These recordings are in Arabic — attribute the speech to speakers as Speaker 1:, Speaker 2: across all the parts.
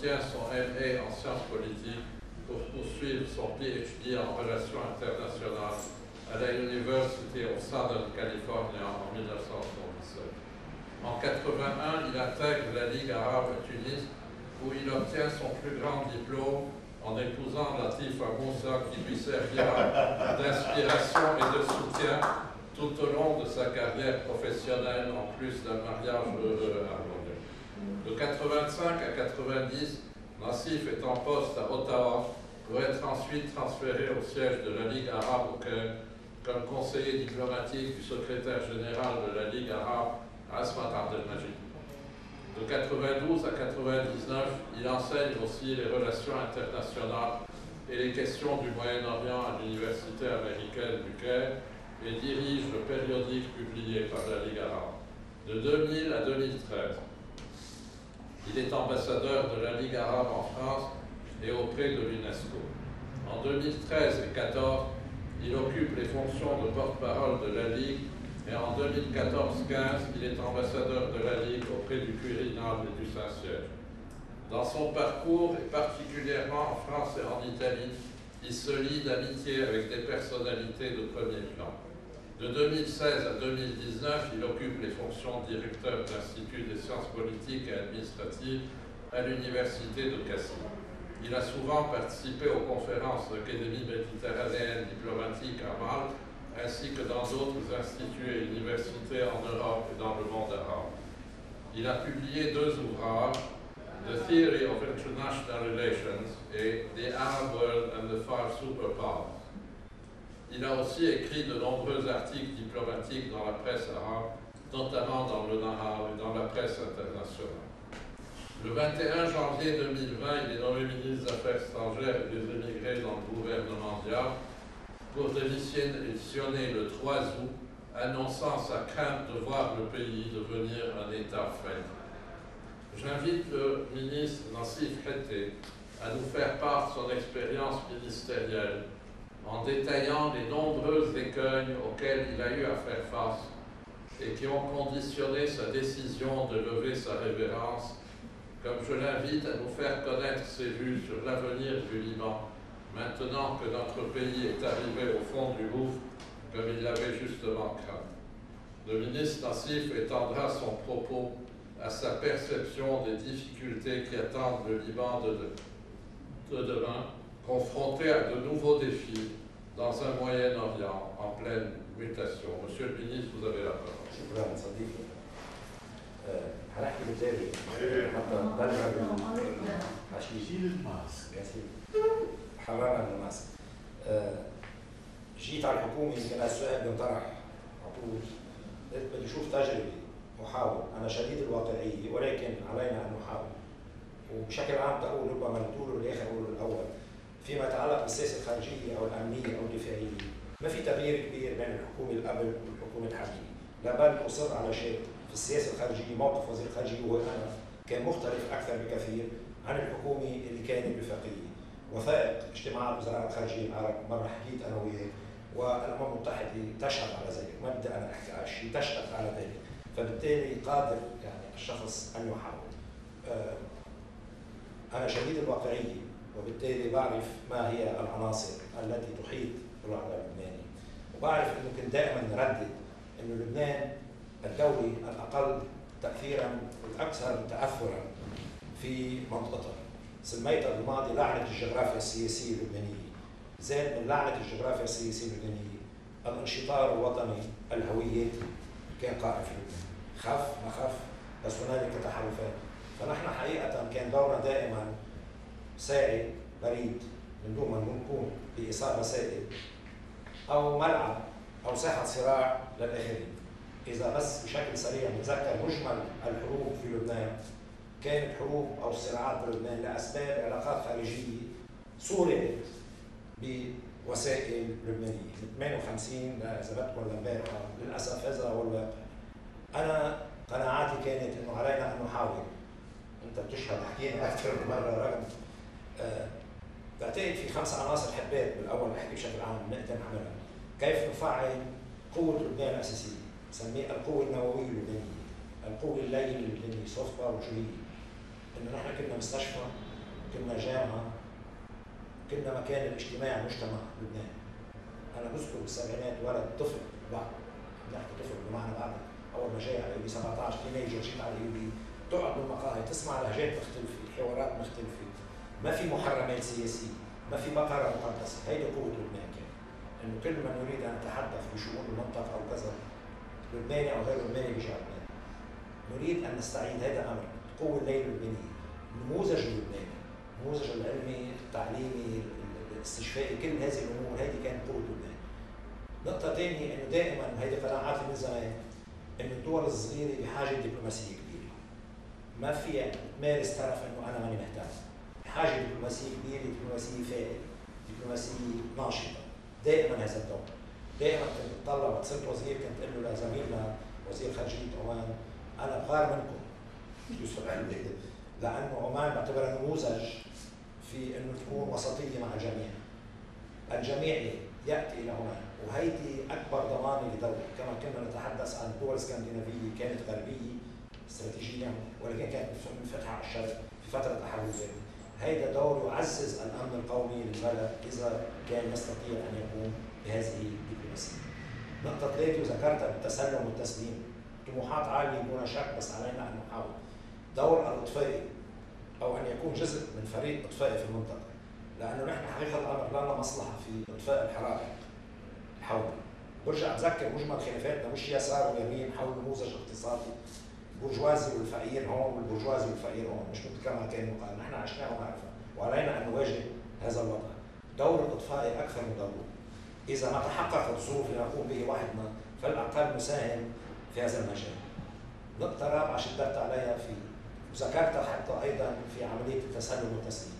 Speaker 1: obtient son MA en sciences politiques pour poursuivre son PhD en relations internationales à la University of Southern California en 1977. En 81, il intègre la Ligue arabe à Tunis, où il obtient son plus grand diplôme en épousant Latifa Moussa, qui lui servira d'inspiration et de soutien tout au long de sa carrière professionnelle, en plus d'un mariage heureux harmonieux. De 85 à 90, Nassif est en poste à Ottawa pour être ensuite transféré au siège de la Ligue arabe au Caire comme conseiller diplomatique du secrétaire général de la Ligue arabe, Asmat Abdelmajid. De 92 à 99, il enseigne aussi les relations internationales et les questions du Moyen-Orient à l'Université américaine du Caire et dirige le périodique publié par la Ligue arabe. De 2000 à 2013, il est ambassadeur de la Ligue arabe en France et auprès de l'UNESCO. En 2013 et 2014, il occupe les fonctions de porte-parole de la Ligue et en 2014-15, il est ambassadeur de la Ligue auprès du Quirinal et du Saint-Siège. Dans son parcours, et particulièrement en France et en Italie, il se lie d'amitié avec des personnalités de premier plan. De 2016 à 2019, il occupe les fonctions de directeur de l'Institut des sciences politiques et administratives à l'Université de Cassis. Il a souvent participé aux conférences de l'Académie méditerranéenne diplomatique à Malte, ainsi que dans d'autres instituts et universités en Europe et dans le monde arabe. Il a publié deux ouvrages, The Theory of International Relations et The Arab World and the Five Superpowers. Il a aussi écrit de nombreux articles diplomatiques dans la presse arabe, notamment dans le Nahar et dans la presse internationale. Le 21 janvier 2020, il est nommé ministre des Affaires étrangères et des émigrés dans le gouvernement Diab pour démissionner le 3 août, annonçant sa crainte de voir le pays devenir un État faible. J'invite le ministre Nassif Khété à nous faire part de son expérience ministérielle en détaillant les nombreux écueils auxquels il a eu à faire face et qui ont conditionné sa décision de lever sa révérence comme je l'invite à nous faire connaître ses vues sur l'avenir du Liban, maintenant que notre pays est arrivé au fond du gouffre, comme il l'avait justement craint. Le ministre Nassif étendra son propos à sa perception des difficultés qui attendent le Liban de, de demain, confronté à de nouveaux défis dans un Moyen-Orient en pleine mutation. Monsieur le ministre, vous avez la parole.
Speaker 2: هنحكي بالتالي حتى نرجع عشان
Speaker 3: شيل الماسك
Speaker 2: يا سيدي حررنا من الماسك. آه، جيت على الحكومة يمكن السؤال بينطرح على طول. قلت بدي أشوف تجربة محاول أنا شديد الواقعية ولكن علينا أن نحاول. وبشكل عام تقول ربما الطول والاخر أقول الأول. فيما يتعلق بالسياسة الخارجية أو الأمنية أو الدفاعية. ما في تغيير كبير بين الحكومة اللي قبل والحكومة الحاليه لا بل أصر على شيء في السياسة الخارجية موقف وزير الخارجية هو أنا كان مختلف أكثر بكثير عن الحكومة اللي كانت وفاقيه. وثائق اجتماعات وزراء الخارجية العرب مرة حكيت أنا وياه والأمم المتحدة تشهد على ذلك، ما بدي أنا أحكي على شيء تشهد على ذلك، فبالتالي قادر يعني الشخص أن يحاول. آه، أنا شديد الواقعية. وبالتالي بعرف ما هي العناصر التي تحيط بالوضع اللبناني وبعرف إنه كنت دائما نردد إنه لبنان الدولة الأقل تأثيرا والأكثر تأثرا في منطقتها. سميتها بالماضي لعنة الجغرافيا السياسية اللبنانية. زاد من لعنة الجغرافيا السياسية اللبنانية الانشطار الوطني الهوياتي كان قائم في لبنان. خف ما خف بس هنالك تحالفات. فنحن حقيقة كان دورنا دائما ساعد بريد من دون ما نكون بإيصال رسائل أو ملعب أو ساحة صراع للآخرين. إذا بس بشكل سريع نتذكر مجمل الحروب في لبنان. كانت حروب أو صراعات بلبنان لأسباب علاقات خارجية صورت بوسائل لبنانية. من 58 إذا بدكم لامبارح للأسف هذا هو الواقع. أنا قناعاتي كانت إنه علينا أن نحاول. أنت بتشهد حكينا أكثر من مرة رغم بعتقد في خمس عناصر حبيت بالأول احكي بشكل عام نقدر نعملها. كيف نفعل قوة لبنان الأساسية؟ بسميه القوة النووية اللبنانيه القوة اللينه اللبنانيه soft power شو هي؟ إنه نحن كنا مستشفى كنا جامعة كنا مكان الاجتماع مجتمع لبنان أنا بذكر بالسبعينات ولد طفل بعد نحكي طفل بمعنى بعد. أول ما جاي على يولي 17 تينيجر جيت على يولي تقعد بالمقاهي تسمع لهجات مختلفة حوارات مختلفة. ما في محرمات سياسية ما في بقره مقدسه هيدي قوة لبنان كان انه كل من يريد أن يتحدث بشؤون المنطقة أو كذا لبناني أو غير لبناني بيجي على لبنان نريد أن نستعيد هذا الامر القوه الليل اللبنانية. النموذج اللبناني النموذج العلمي التعليمي الاستشفائي كل هذه الأمور. هذه كانت قوة لبنان. نقطة ثانية إنه دائما هيدي قناعاتي من زمان إنه الدول الصغيرة بحاجة دبلوماسية كبيرة. ما فيها تمارس طرف إنه أنا ماني مهتم بحاجه دبلوماسيه كبيره دبلوماسيه فاعله دبلوماسيه ناشطه دائما هذا الدور دائما كنت بتطلع وقت صرت وزير كنت أقول له لزميلنا وزير خارجيه عمان أنا بغار منكم يوسف علبي لأنه عمان بعتبرها نموذج في انه تكون وسطيه مع الجميع الجميع ياتي إلى عمان وهيدي اكبر ضمانه لدوله كما كنا نتحدث عن الدول الاسكندنافيه كانت غربيه استراتيجيا ولكن كانت منفتحه على الشرق في فتره تحرر هيدا دور يعزز الأمن القومي للبلد إذا كان يستطيع أن يقوم بهذه الدبلوماسية. نقطة ثلاثة وذكرتها بالتسلم والتسليم طموحات عالية دون شك بس علينا أن نحاول. دور الاطفائي أو أن يكون جزء من فريق اطفائي في المنطقة لأنه نحن حقيقة الأمر لنا مصلحة في اطفاء الحرائق حول برجع أتذكر مجمل خلافاتنا مش يسار ويمين حول نموذج اقتصادي البرجوازي والفقير هون والبرجوازي والفقير هون. مش كما كان يقال نحن عشناه ونعرفه وعلينا أن نواجه هذا الوضع. دور الأطفاء أكثر من دور إذا ما تحققت الظروف لنقوم به وحدنا فالأقل نساهم في هذا المجال. نقطة رابعة شددت عليها في وذكرتها حتى أيضا في عملية التسلم والتسليم.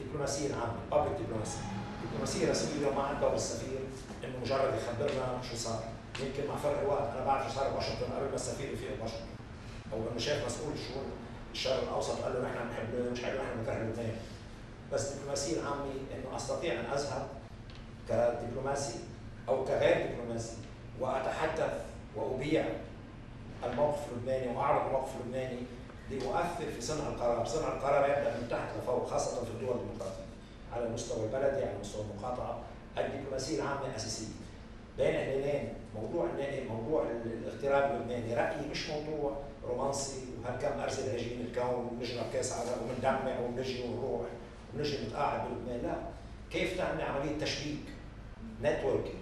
Speaker 2: الدبلوماسية العامة البابليك دبلوماسي الدبلوماسية رسميه ما عندها السفير إنه مجرد يخبرنا شو صار. يمكن مع فرق وقت أنا بعرف شو صار بواشنطن قبل ما السفير يفيق بواشنطن أو انه شاف مسؤول الشؤون الشرق الأوسط قال له نحن بنحب مش حلو نحن بنكره لبنان بس الدبلوماسيه العامه إنه أستطيع أن أذهب كدبلوماسي أو كغير دبلوماسي وأتحدث وأبيع الموقف اللبناني وأعرض الموقف اللبناني ليؤثر في صنع القرار، صنع القرار يبدأ من تحت لفوق خاصة في الدول الديمقراطية على المستوى البلدي على مستوى المقاطعة. الدبلوماسيه العامه اساسيه بين هلالين موضوع موضوع الاغتراب اللبناني رأيي مش موضوع. رومانسي وهالكم ارزل هجين الكون ونجرب كاس عرق ومندمع ونجي ونروح ونجي نتقاعد بلبنان لا. كيف تعمل عملية تشبيك networking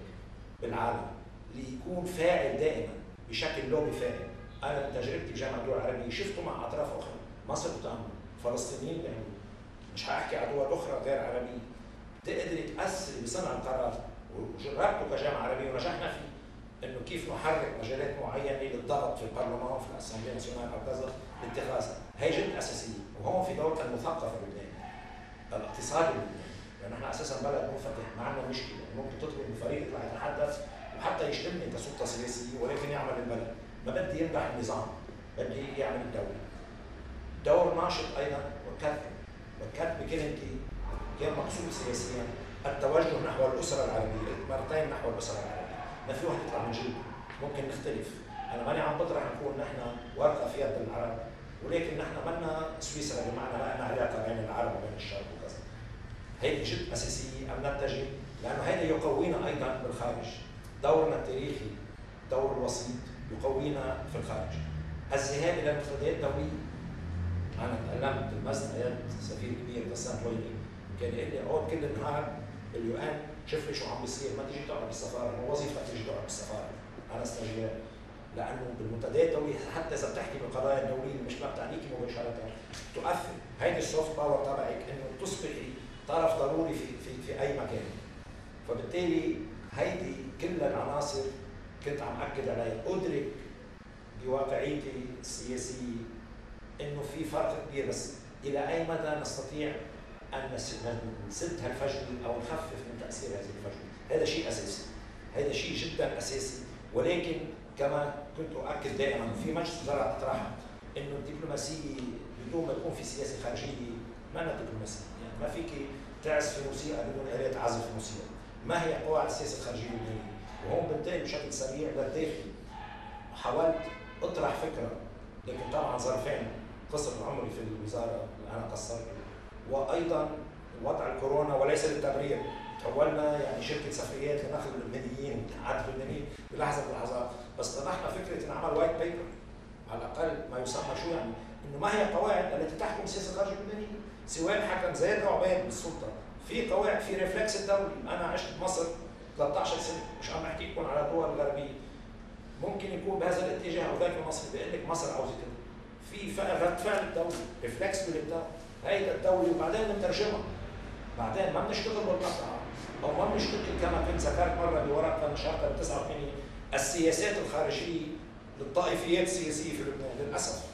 Speaker 2: بالعالم ليكون فاعل دائما بشكل لوبي فاعل أنا تجربتي بجامعه الدول العربيه شفته مع أطراف أخرى. مصر بتعمل فلسطينيين بيعملوا. مش حاحكي على دول أخرى غير عربية. تقدري تاثري بصنع القرار وجربته كجامعة عربية ونجحنا فيه. إنه كيف نحرك مجالات معينة للضغط في البرلمان وفي الأسمبلية الناسيونال أو كذا لاتخاذها هي جد أساسية. وهون في دور المثقف اللبناني الاقتصادي اللبناني لأنه إحنا أساسا بلد منفتح ما عندنا مشكلة. ممكن تطلب من فريق يطلع يتحدث وحتى يشتمني كسلطه سياسية ولكن يعمل البلد. ما بدي ينجح النظام بدي يعمل الدولة. دور ناشط أيضا والكتب والكتب بكلمتي كان مقصود سياسيا التوجه نحو الأسرة العربية. مرتين نحو الأسرة العربية. ما في واحد يطلع من جيبه ممكن نختلف. أنا ماني عم بطرح نقول نحن ورقة في يد العرب ولكن نحن منا سويسرا بمعنى ما لنا علاقة بين العرب وبين الشرق وكذا هيدي جد اساسيه أم نتجه لأنه هذا يقوينا أيضا بالخارج. دورنا التاريخي دور الوسيط يقوينا في الخارج. الذهاب إلى المنتديات الدوليه أنا تعلمت المسنا أيام سفير كبير غسان تويني كان يقول لي أقعد كل النهار بال UN شوف لي شو عم بيصير؟ ما تيجي تقعد بالسفارة مو وظيفتك تيجي تقعد بالسفارة. أنا stagiaire لأنه بالمنتديات الدوليه حتى إذا بتحكي بالقضايا الدولية اللي مش ما بتعنيكي مباشره تؤثر. هيدي ال soft power تبعك إنه تصبحي طرف ضروري في في في أي مكان. فبالتالي هيدي كل العناصر كنت عم أكد عليها. أدرك بواقعيتي السياسية إنه في فرق كبير. بس إلى أي مدى نستطيع أن نسد هالفجوة أو نخفف من تأثير هذه الفجوه، هذا شيء أساسي. هذا شيء جدا أساسي. ولكن كما كنت أؤكد دائما في مجلس وزراء اطرحت إنه الدبلوماسيه بدون ما يكون في سياسة خارجية ما أنا دبلوماسيه يعني ما فيك تعزف في موسيقى بدون آلات عزف موسيقى. ما هي قواعد السياسة الخارجية اللبنانيه وهون بنتقل بشكل سريع للداخل حاولت أطرح فكرة لكن طبعا ظرفين قصر عمري في الوزارة اللي أنا قصرت. وأيضا وضع الكورونا وليس للتبرير. حولنا يعني شركة سفريات لناخذ اللبنانيين وتعاد اللبنانيين بلحظة من اللحظات بس طرحنا فكرة انعمل white paper على الأقل ما يسمى شو يعني؟ إنه ما هي القواعد التي تحكم السياسة الخارجيه اللبنانيه سواء حكم زيد أو عبيد بالسلطه في قواعد في reflex الدولتي. أنا عشت بمصر 13 سنة. مش عم أحكي لكم على الدول الغربيه ممكن يكون بهذا الاتجاه أو ذاك المصري بيقول لك مصر عاوزة كده. في رد فعل الدولتي. reflex بالإبداع. هيدا الدولتي. وبعدين بنترجمها. بعدين ما بنشتغل بالمقطع. ما بنشتغل كما كنت ذكرت مرة بورقه نشرتها ب 89 السياسات الخارجية للطائفيات السياسية في لبنان للأسف.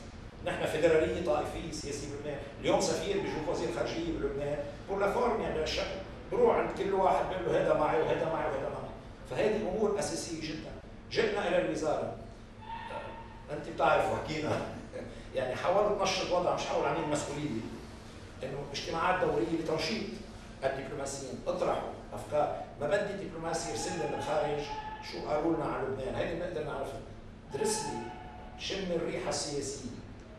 Speaker 2: نحن فيدراليه طائفية سياسية بلبنان، اليوم سفير بيشوف وزير خارجية بلبنان بقول له فورم يعني للشكل بروح عند كل واحد بيقول له هذا معي وهذا معي وهذا معي. فهذه أمور أساسية جدا. جئنا إلى الوزارة. أنت بتعرف وحكينا يعني حاولت نشط وضع مش حاول عميل مسؤولية. إنه اجتماعات دورية لتنشيط الدبلوماسيين. اطرحوا. أفكار. ما بدي دبلوماسي يرسل لي بالخارج شو قالوا لنا عن لبنان. هيدي بنقدر نعرفها درس لي شم الريحة السياسية.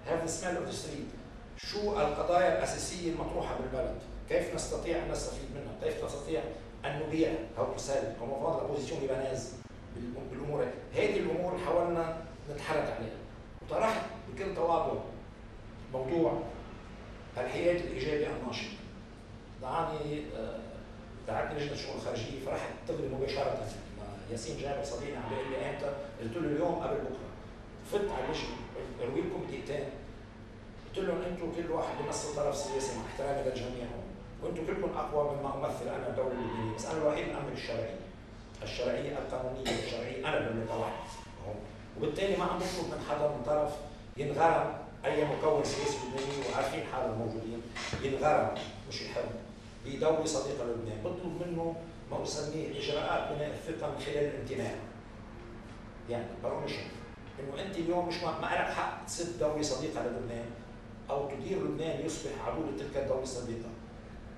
Speaker 2: Have the smell of the street. شو القضايا الأساسية المطروحة بالبلد؟ كيف نستطيع أن نستفيد منها؟ كيف نستطيع أن نبيع أو رسالة؟ كما فضل position libanaise بالأمور. هذه الأمور حاولنا نتحرك عليها. وطرحت بكل تواضع موضوع الحياد الإيجابي الناشط. دعاني آه، دعتني لجنه الشؤون الخارجيه فرحت تغري مباشرة. ياسين جابر صديقي عم بيقول لي إمتى؟ قلت له اليوم قبل بكرة. فت على اللجنه اروي لكم دقيقتين. قلت لهم أنتم كل واحد بيمثل طرف سياسي مع احترامي للجميع. وأنتم كلكم أقوى مما أمثل أنا الدولة اللبنانيه بس أنا الوحيد الأمر الشرعي. الشرعية القانونية الشرعية أنا بملكها واحد وبالتالي ما عم بطلب من حدا من طرف ينغرم. أي مكون سياسي لبناني وعارفين حالهم موجودين ينغرم. مش يحب. بدوله صديقه للبنان بطلب منه ما أسميه إجراءات بناء الثقه من خلال الامتناع يعني برمشن إنه أنت اليوم مش ما لك حق تسد دوله صديقة للبنان أو تدير لبنان يصبح عدو لتلك الدولة الصديقة.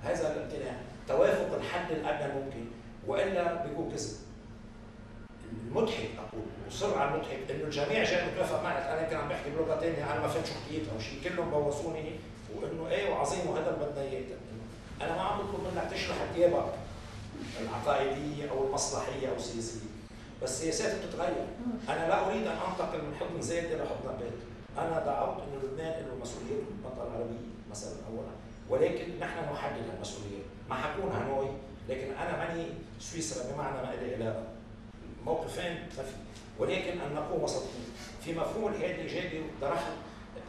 Speaker 2: هذا الامتناع توافق الحد الأدنى الممكن وإلا بيكون كذب. المضحك أقول مصر على المضحك إنه الجميع جاي متوافق معك. أنا كان عم بحكي بلغة ثانية أنا ما فهمت شو حكيت أو شيء كلهم بوصوني وإنه إيه وعظيم وهذا اللي بدنا اياه أنا ما عم بطلب منك تشرح ثيابك العقائدية أو المصلحية أو السياسية. بس السياسات بتتغير. أنا لا أريد أن أنتقل من حضن زيد إلى حضن عبيد أنا دعوت انه لبنان له مسؤولية المنطقة العربيه مثلا اولا. ولكن نحن نحدد المسؤولية. ما حكون هانوي لكن أنا ماني سويسرا بمعنى ما لي علاقه موقفين ما في ولكن أن نقوم وسطيين في مفهوم الحياد الايجابي طرحت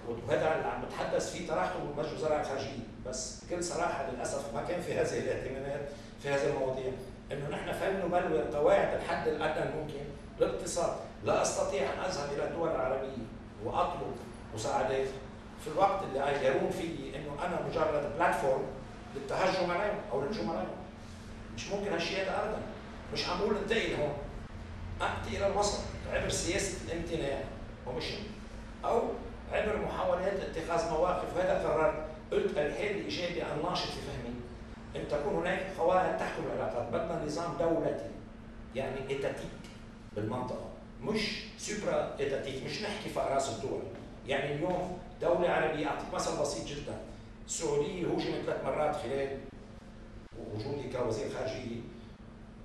Speaker 2: وهذا اللي عم بتحدث فيه طرحته بمجلس الوزراء الخارجيه بس بكل صراحة للأسف ما كان في هذه الاهتمامات في هذه المواضيع إنه نحن فلنبلور قواعد الحد الأدنى الممكن للاقتصاد، لا أستطيع أن أذهب إلى الدول العربية وأطلب مساعدات في الوقت اللي يرون فيه إنه أنا مجرد بلاتفورم للتهجم عليهم أو للهجوم عليهم. مش ممكن هالشيء هذا ابدا. مش عم بقول انتقل هون. اتي إلى الوسط عبر سياسة الامتناع ومش أو عبر محاولات اتخاذ مواقف وهذا قررت قلت الحل الايجابي الناشط في فهمي أن تكون هناك قواعد تحكم العلاقات بدنا نظام دولتي يعني étatique بالمنطقة مش supra étatique مش نحكي فوق راس الدول. يعني اليوم دولة عربية أعطيك مثل بسيط جدا السعوديه هوجمت ثلاث مرات خلال وجودي كوزير خارجيه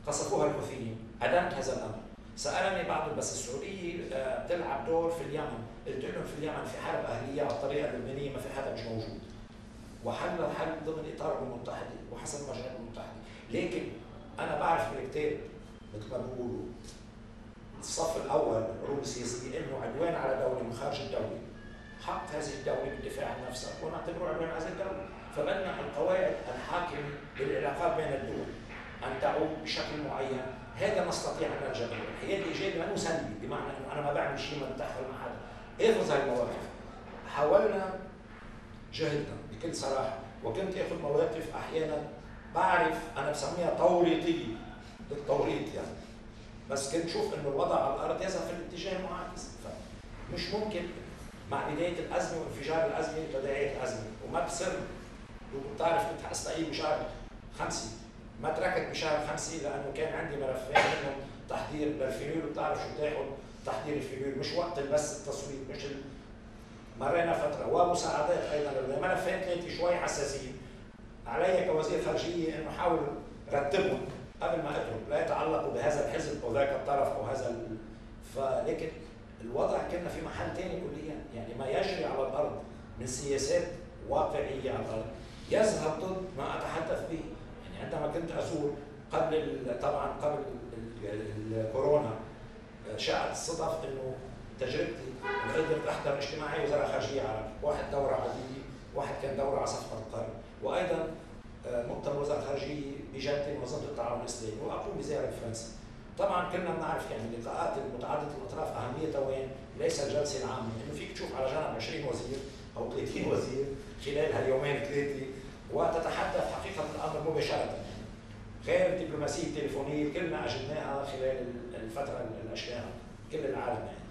Speaker 2: قصفوها الحوثيين عدمت هذا الأمر. سألني بعض بس السعودية آه، بتلعب دور في اليمن. قلت لهم في اليمن في حرب أهلية على الطريقة اللبنانية ما في حدا مش موجود. وحل الحل ضمن إطار الأمم المتحدة وحسب مجال الأمم المتحدة. لكن أنا بعرف بالكتاب مثل ما بيقولوا الصف الأول من العلوم السياسيه إنه عدوان على دولة من خارج الدولة. حق هذه الدولة بالدفاع عن نفسها. ونعتبره عدوان على هذه الدولة. فبدنا القواعد الحاكمة للعلاقات بين الدول أن تعود بشكل معين. هذا نستطيع أن نلجأ الحياد الايجابي ما سلبي بمعنى إنه أنا ما بعمل شيء ما بتدخل مع حدا اخذ هاي المواقف؟ حاولنا جهدنا بكل صراحة. وكنت اخذ مواقف أحيانا بعرف أنا بسميها توريطيه التوريط يعني. بس كنت شوف إنه الوضع على الأرض يذهب في الاتجاه المعاكس مش ممكن مع بداية الأزمة وانفجار الأزمة تداعيات الأزمة. وما بصير وبتعرف كنت حستعيد بشهر خمسه ما تركت بشهر خمسه لأنه كان عندي ملفين منهم. تحضير لل FINUL وبتعرف شو بتاخذ تحضير ال FINUL مش وقت بس التصويت مش مرينا فترة. ومساعدات أيضا. ملفين ثلاثة شوي حساسين. علي كوزير خارجية إنه احاول رتبهم قبل ما أترك. لا يتعلقوا بهذا الحزب أو ذاك الطرف أو هذا ال... فلكن الوضع كنا في محل ثاني كليا. يعني ما يجري على الأرض من سياسات واقعية على الأرض. يذهب ضد ما أتحدث به. يعني عندما كنت أزور قبل طبعا قبل الكورونا شاءت الصدف إنه تجربتي قدرت احضر اجتماعي وزراء خارجية عرب، واحد دورة عادية، واحد كان دورة على صفقة القرن، وأيضا آه، مؤتمر وزراء الخارجيه بجده منظمه التعاون الإسلامي. وأقوم بزيارة فرنسا. طبعا كلنا بنعرف يعني اللقاءات المتعددة الاطراف أهميتها وين؟ ليس الجلسه العامه، إنه فيك تشوف على جنب 20 وزير أو 30 وزير خلال هاليومين ثلاثة وتتحدث حقيقة الأمر مباشرة. غير الدبلوماسية التليفونية كلنا أجدناها خلال الفترة اللي عشناها. كل العالم يعني.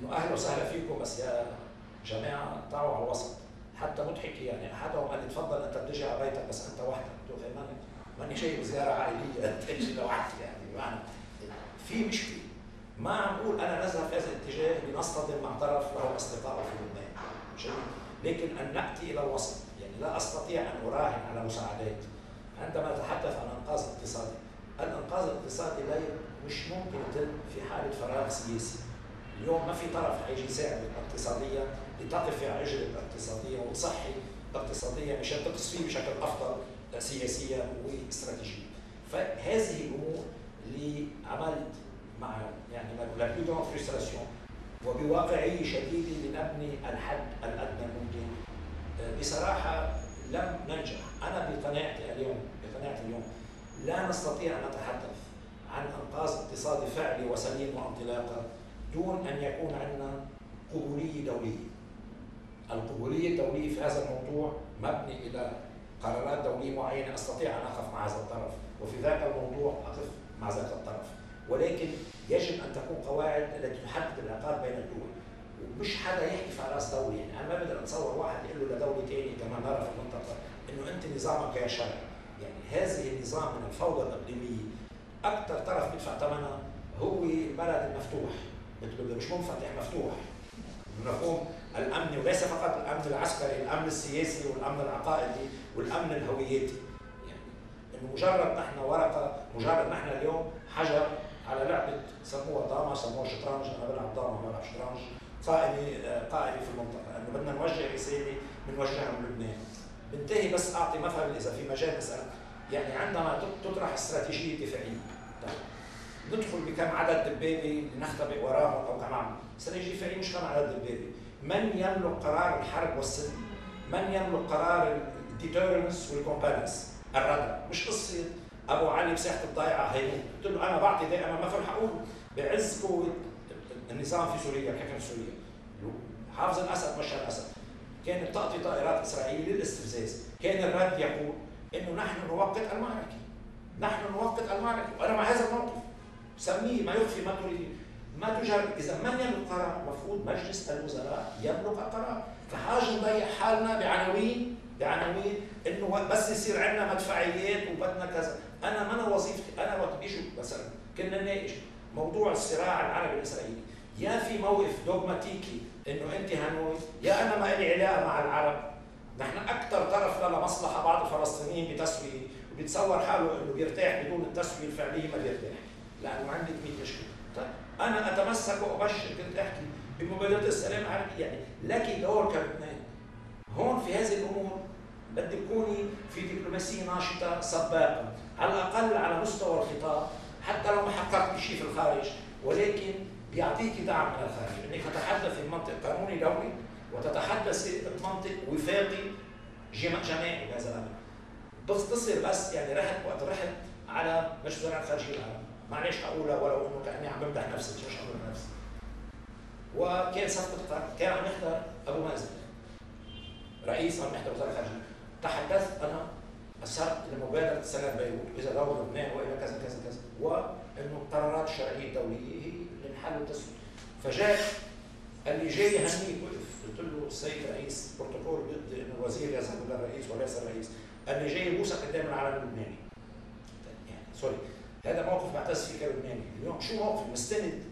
Speaker 2: إنه أهلا وسهلا فيكم بس يا جماعة طلعوا على الوسط. حتى مضحك يعني أحدهم قال لي تفضل أنت بتجي على بيتك بس أنت وحدك. قلت له ماني ماني جاي زياره عائلية أنت تجي لوحدك يعني. بمعنى في مشكلة. ما عم بقول أنا نذهب في هذا الاتجاه لنصطدم مع طرف له أصدقاء في لبنان لكن أن نأتي إلى الوسط يعني لا أستطيع أن أراهن على مساعدات. عندما نتحدث عن أنقاذ اقتصادي الأنقاذ الاقتصادي لا مش ممكن يتم في حالة فراغ سياسي. اليوم ما في طرف حيجي يساعد اقتصاديا لتقف على رجل اقتصاديا وتصحي اقتصاديا مشان تقص فيه بشكل أفضل سياسيا واستراتيجيا. فهذه الأمور اللي عملت مع يعني لا بلو دون فرستراسيون وبواقعيه شديده لنبني الحد الأدنى الممكن. بصراحة لم ننجح. أنا بقناعتي اليوم بقناعتي اليوم لا نستطيع أن نتحدث عن أنقاذ اقتصادي فعلي وسليم وانطلاقه دون أن يكون عندنا قبولية دولية. القبولية الدولية في هذا الموضوع مبني إلى قرارات دولية معينة. أستطيع أن أقف مع هذا الطرف وفي ذاك الموضوع أقف مع ذاك الطرف. ولكن يجب أن تكون قواعد التي تحدد العلاقات بين الدول. ومش حدا يحكي في رأس دولة. يعني أنا ما بقدر أتصور واحد يقول له لدولة ثانية كما نرى في المنطقة إنه أنت نظامك يا شرع يعني هذه النظام من الفوضى الإقليمية. أكثر طرف بيدفع ثمنها هو البلد المفتوح. مثل مش منفتح مفتوح. مفهوم الأمن وليس فقط الأمن العسكري الأمن السياسي والأمن العقائدي والأمن الهوياتي يعني إنه مجرد نحن ورقة مجرد نحن اليوم حجر على لعبة سموها داما سموها شطرنج. أنا بلعب داما ما بلعب شطرنج. قائمه قائمه في المنطقة. إنه بدنا نوجه رسالة بنوجهها من لبنان. بنتهي بس أعطي مثل إذا في مجال مساله يعني عندما تطرح استراتيجية دفاعية. ندخل بكم عدد دبابه لنختبئ وراهم. أو كم عم استراتيجيه دفاعيه مش كم عدد دبابه من يملك قرار الحرب والسلم؟ من يملك قرار ال deterrence وال compellence الردع مش قصة أبو علي بساحة الضيعه هيموت. قلت له أنا بعطي دائما مثل حقول بعز قوه النظام في سوريا الحكم في سوريا. حافظ الأسد مشى الأسد. كانت تأتي طائرات إسرائيل للاستفزاز. كان الرد يقول إنه نحن نوقت المعركة. نحن نوقت المعركة. وأنا مع هذا الموقف. سميه ما يخفي ما تريد. ما تجرب إذا من يملك القرار المفروض مجلس الوزراء يملك القرار فحاجه نضيع حالنا بعناوين بعناوين إنه بس يصير عندنا مدفعيات وبدنا كذا. أنا ما أنا وظيفتي أنا وقت بيجوا مثلا. كنا نناقش موضوع الصراع العربي الإسرائيلي. يا في موقف دوغماتيكي إنه أنت هنوي يا أنا ما لي علاقة مع العرب. نحن أكثر طرف لنا مصلحة بعض الفلسطينيين بتسويه وبيتصور حاله إنه بيرتاح بدون التسوية الفعلية ما بيرتاح. لأنه عندك 100 مشكلة. طيب. أنا أتمسك وأبشر كنت أحكي بمبادره السلام العربية. يعني لك دور كلبنان هون في هذه الأمور بدك تكوني في دبلوماسية ناشطة سباقه على الأقل على مستوى الخطاب حتى لو ما حققت شيء في الخارج ولكن بيعطيك دعم من الخارج. انك تتحدث في منطق قانوني دولي وتتحدث بمنطق وفاقي جماعي بهذا الامر بس تصير بس يعني رحت وقت رحت على مش وزاره الخارجية العرب معلش اقولها ولو انه كاني عم بمدح نفسي مش عم نفسي. وكان صفقه كان عم يحضر أبو مازن رئيس عم يحضر وزارة الخارجية. تحدثت أنا أسرت لمبادرة سنة بيروت إذا دور لبنان وإلى كذا كذا كذا انه القرارات الشرعية الدولية هي للحل والتسويق فجاء قال لي جاي هنيك وقف. قلت له السيد رئيس بروتوكول ضد إنه الوزير يذهب إلى الرئيس وليس الرئيس. قال لي جاي بوسك قدام العالم اللبناني. يعني سوري. هذا موقف بعتز فيه كلبناني اليوم شو موقف؟ مستند.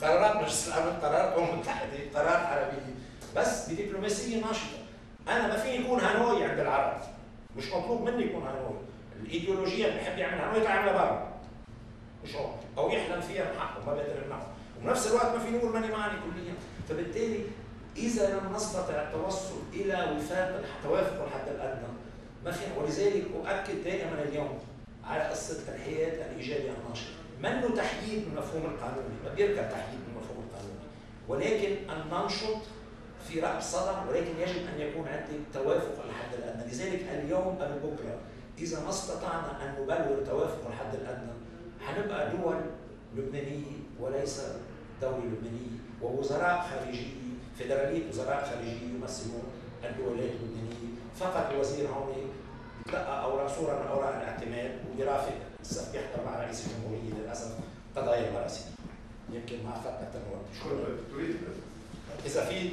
Speaker 2: قرارات مجلس الأمن قرارات الامم المتحده قرارات عربيه بس بدبلوماسية ناشطة. أنا ما فيني اكون هانوي عند العرب. مش مطلوب مني يكون هانوي. الإيديولوجية اللي بحب يعملها هانوي تعملها برا مش هون. أو يحلم فيها من حقه ما بقدر يمنعه. وبنفس الوقت ما فيني أقول ماني معني كليا. فبالتالي إذا لم نستطع التوصل إلى وفاق التوافق والحد الأدنى ما في ولذلك أؤكد دائما اليوم على قصة الحياد الإيجابي الناشط. منه تحديد من مفهوم القانوني؟ ما بيركب تحديد من مفهوم القانوني. ولكن ان ننشط في رأب صدى ولكن يجب أن يكون عندي توافق الحد الادنى لذلك اليوم قبل بكرة إذا ما استطعنا أن نبلور توافق الحد الادنى حنبقى دول لبنانية وليس دولة لبنانية. ووزراء خارجية فدرالية وزراء خارجية يمثلون الدولات اللبنانية. فقط الوزير هون تلقى اوراق صوره من اوراق الاعتماد ويرافق يحضر مع رئيس الجمهورية للأسف قضايا المراسم يمكن ما اخذت أكثر من وقت شكرا. إذا في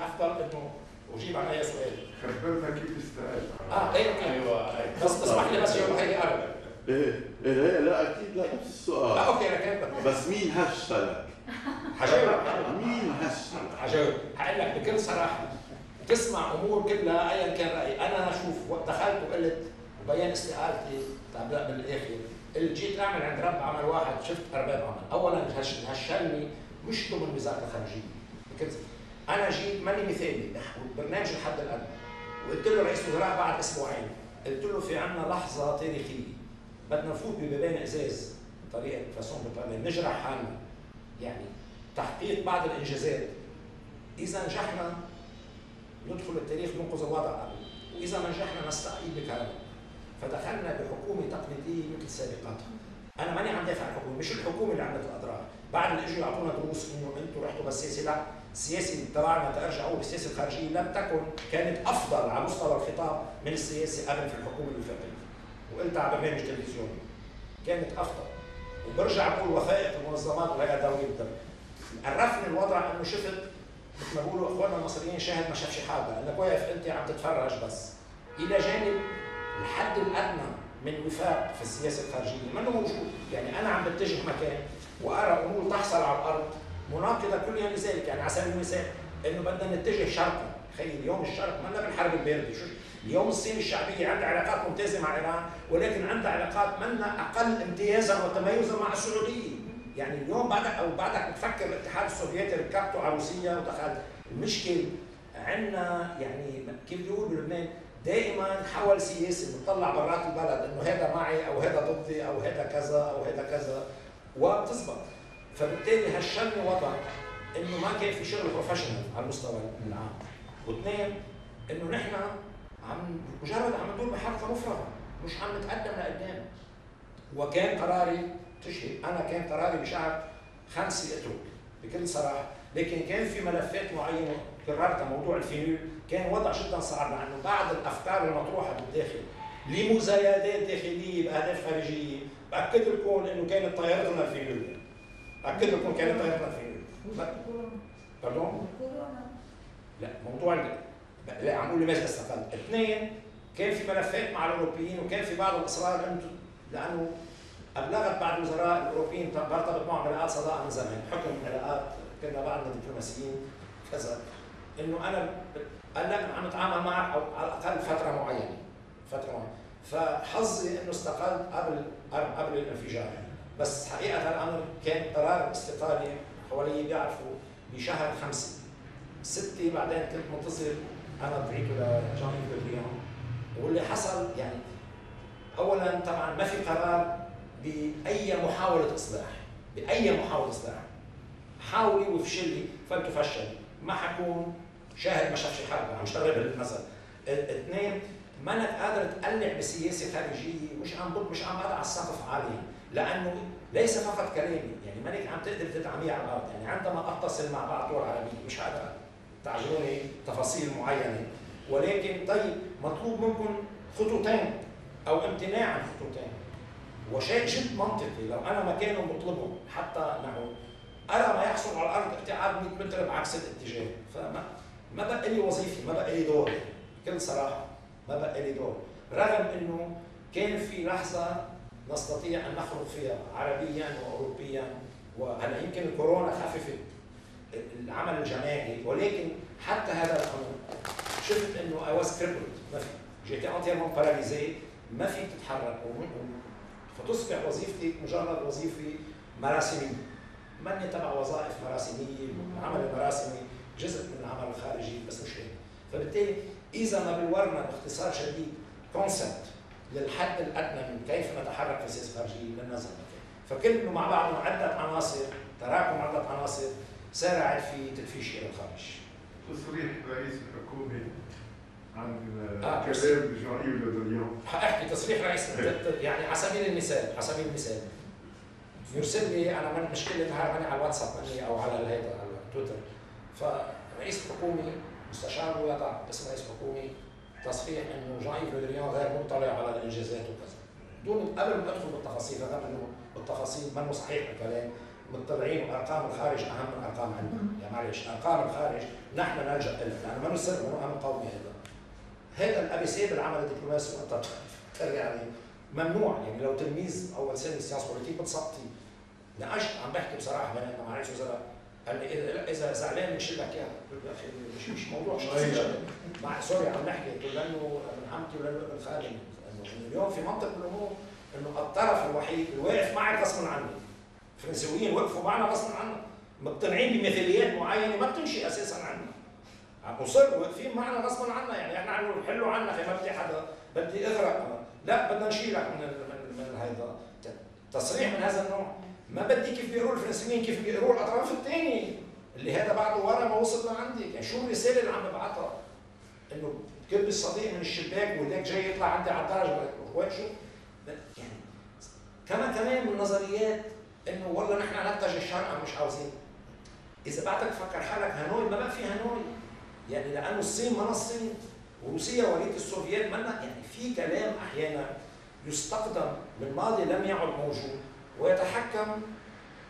Speaker 2: أفضل إنه أجيب عن أي سؤال.
Speaker 3: خبرنا كيف استقال
Speaker 2: آه أيوه أيوه. بس اسمح لي بس يوم هي قبل
Speaker 4: إيه إيه لا أكيد لا نفس السؤال.
Speaker 2: آه أوكي أنا كنت
Speaker 4: بس مين هشتلك؟
Speaker 2: حجاوب.
Speaker 4: مين هشتلك؟
Speaker 2: حجاوب. هقول لك بكل صراحة تسمع أمور كلها ايا كان رأيي. أنا شوف وقت دخلت وقلت وبيان استقالتي تعبان بالاخر اللي جيت أعمل عند رب عمل واحد شفت أرباب عمل. اولا هشلني مش ضمن وزارة الخارجية. أنا جيت ماني مثالي. برنامج الحد الادنى وقلت له رئيس وزراء بعد أسبوعين. قلت له في عندنا لحظة تاريخية. بدنا نفوت ببيبان إزاز. طريقة فاسون نجرح حالنا. يعني تحقيق بعض الإنجازات. إذا نجحنا ندخل التاريخ ننقذ الوضع. وإذا ما نجحنا نستعيد بكلامه فدخلنا بحكومة تقليدية مثل سابقاتها. أنا ماني عم دافع عن الحكومة مش الحكومة اللي عملت الأضرار. بعد اللي إجوا يعطونا دروس إنه أنتم رحتوا بالسياسة. لا. السياسة تبعنا ترجعوا بالسياسة الخارجية لم تكن كانت أفضل على مستوى الخطاب من السياسة قبل في الحكومة الوفاقيه وقلت على برنامج تلفزيوني. كانت أفضل. وبرجع بقول وثائق المنظمات وهي دوليه بالدم عرفني الوضع إنه شفت مثل ما بيقولوا إخواننا المصريين شاهد ما شافش حاجة انك واقف أنت عم تتفرج بس. إلى جانب الحد الأدنى من وفاق في السياسة الخارجية. منه موجود. يعني أنا عم بتجه مكان وأرى أمور تحصل على الأرض. مناقضة كليا لذلك. يعني على سبيل المثال إنه بدنا نتجه شرقا. تخيل اليوم الشرق ما بالحرب البارده شو اليوم الصين الشعبيه عندها علاقات ممتازة مع إيران ولكن عندها علاقات منا أقل امتيازا وتميزا مع السعوديه يعني اليوم بعدك أو بعدك بتفكر الاتحاد السوفيتي ركبته على روسيا ودخل. المشكل عندنا يعني كيف بيقولوا بلبنان؟ دائما حول سياسي بتطلع برات البلد إنه هذا معي أو هذا ضدي أو هذا كذا أو هذا كذا وبتزبط. فبالتالي هالشن وضع إنه ما كان في شغل professional على المستوى العام. واثنين إنه نحن عم مجرد عم ندور بحلقه مفرغه مش عم نتقدم لقدام. وكان قراري تشهد أنا كان قراري بشهر خمسة اترك بكل صراحة. لكن كان في ملفات معينة قررتها موضوع الفينول كان وضع جدا صعب لأنه بعض الأفكار المطروحة بالداخل لمزايدات داخلية بأهداف خارجية. بأكد لكم إنه كانت طيارتنا الفينول بأكد لكم كانت طيارتنا الفينول باردون؟ لا موضوع لا عم أقول لماذا استقل اثنين كان في ملفات مع الأوروبيين وكان في بعض الإصرار لأنه أبلغت بعض الوزراء الأوروبيين برتبط معهم علاقات صداقة من زمان حكم علاقات كنا بعضنا دبلوماسيين كذا. إنه أنا قال لك عم أتعامل معك أو على الأقل فترة معينة فترة معينة. فحظي إنه استقلت قبل قبل الانفجار. بس حقيقة الأمر كان قرار استقالي حوالي بيعرفوا بشهر خمسة. ستة بعدين كنت متصل أنا دعيته لجان برليون واللي حصل يعني اولا طبعا ما في قرار بأي محاولة إصلاح بأي محاولة إصلاح. حاولي وافشلي فلتفشل ما حكون شاهد ما شافش حرب عم اشتغل بالمثل اثنين انك قادر تقلع بسياسة خارجية مش عم مش عم على السقف عاليا. لأنه ليس فقط كلامي يعني مانك عم تقدر تدعميه على الأرض. يعني عندما أتصل مع بعض دول عربية مش هذا تعجبوني تفاصيل معينة. ولكن طيب مطلوب منكم خطوتين أو امتناع عن خطوتين. وشيء جد منطقي لو أنا مكانه مطلبه حتى انه ارى ما يحصل على الأرض ابتعاد 100 متر بعكس الاتجاه. فما ما بقى لي وظيفة ما بقى لي دور. بكل صراحة ما بقى لي دور. رغم إنه كان في لحظة نستطيع أن نخرج فيها عربيا واوروبيا وهلأ يمكن الكورونا خففت. العمل الجماعي ولكن حتى هذا القانون شفت إنه I was crippled ما في. J'étais entièrement paralysé ما فيك تتحرك. فتصبح وظيفتك مجرد وظيفه مراسمية. ماني تبع وظائف مراسمية؟ العمل المراسمي جزء من العمل الخارجي بس مش هيك. فبالتالي إذا ما بلورنا باختصار شديد concept للحد الأدنى من كيف نتحرك في السياسة الخارجيه لن فكل مع بعض عدة عناصر تراكم عدة عناصر سارعت في تدفيش إلى الخارج.
Speaker 3: تصريح رئيس الحكومة عن
Speaker 2: آه،
Speaker 3: كلام جان ايف لودريان
Speaker 2: حاحكي تصريح رئيس يعني على سبيل المثال على سبيل المثال يرسل لي أنا من مشكلة ماني على الواتساب مني أو على هيدا على تويتر. فرئيس الحكومة مستشار ويضع اسم رئيس الحكومة تصريح إنه جان لودريان غير مطلع على الإنجازات وكذا. دون قبل ما أدخل بالتفاصيل رغم انه بالتفاصيل منه صحيح الكلام. مطلعين أرقام الخارج أهم من أرقام عندنا. يعني معلش أرقام الخارج نحن نلجا لها لأنه ما انه امن قومي هذا هذا الابي بالعمل الدبلوماسي وأنت يعني ممنوع. يعني لو تلميذ أول سنة سياسه بوليتيك بتسقطي ناقشت عم بحكي بصراحة مع رئيس وزراء. قال لي إذا إذا زعلان بنشيل لك اياها يا أخي مش مش موضوع شخصي. مع سوري عم نحكي. قلت لأنه من عمتي ولأنه ابن خالي. انه اليوم في منطق من الأمور إنه الطرف الوحيد الواقف معي غصبا عني. الفرنسويين وقفوا معنا غصبا عنا مقتنعين بمثاليات معينة ما بتمشي أساسا عنا عم أصر واقفين معنا غصبا عنا. يعني إحنا عم حلوا عنا في ما بدي حدا بدي أغرق. لا بدنا نشيلك من من من هيدا. تصريح من هذا النوع. ما بدي كيف بيقولوا الفرنسيين كيف بيقولوا الأطراف الثانية اللي هذا بعده ورا ما وصل لعندك. يعني شو الرسالة اللي عم ببعثها إنه كب الصديق من الشباك وهداك جاي يطلع عندي على الدرج. شو؟ يعني كما كمان من نظريات إنه والله نحن نتجه الشرق مش عاوزين. إذا بعدك تفكر حالك هانوي ما بقى في هانوي. يعني لأنه الصين ما الصين وروسيا وليد السوفيات منا يعني في كلام أحيانا يستقدم من ماضي لم يعد موجود ويتحكم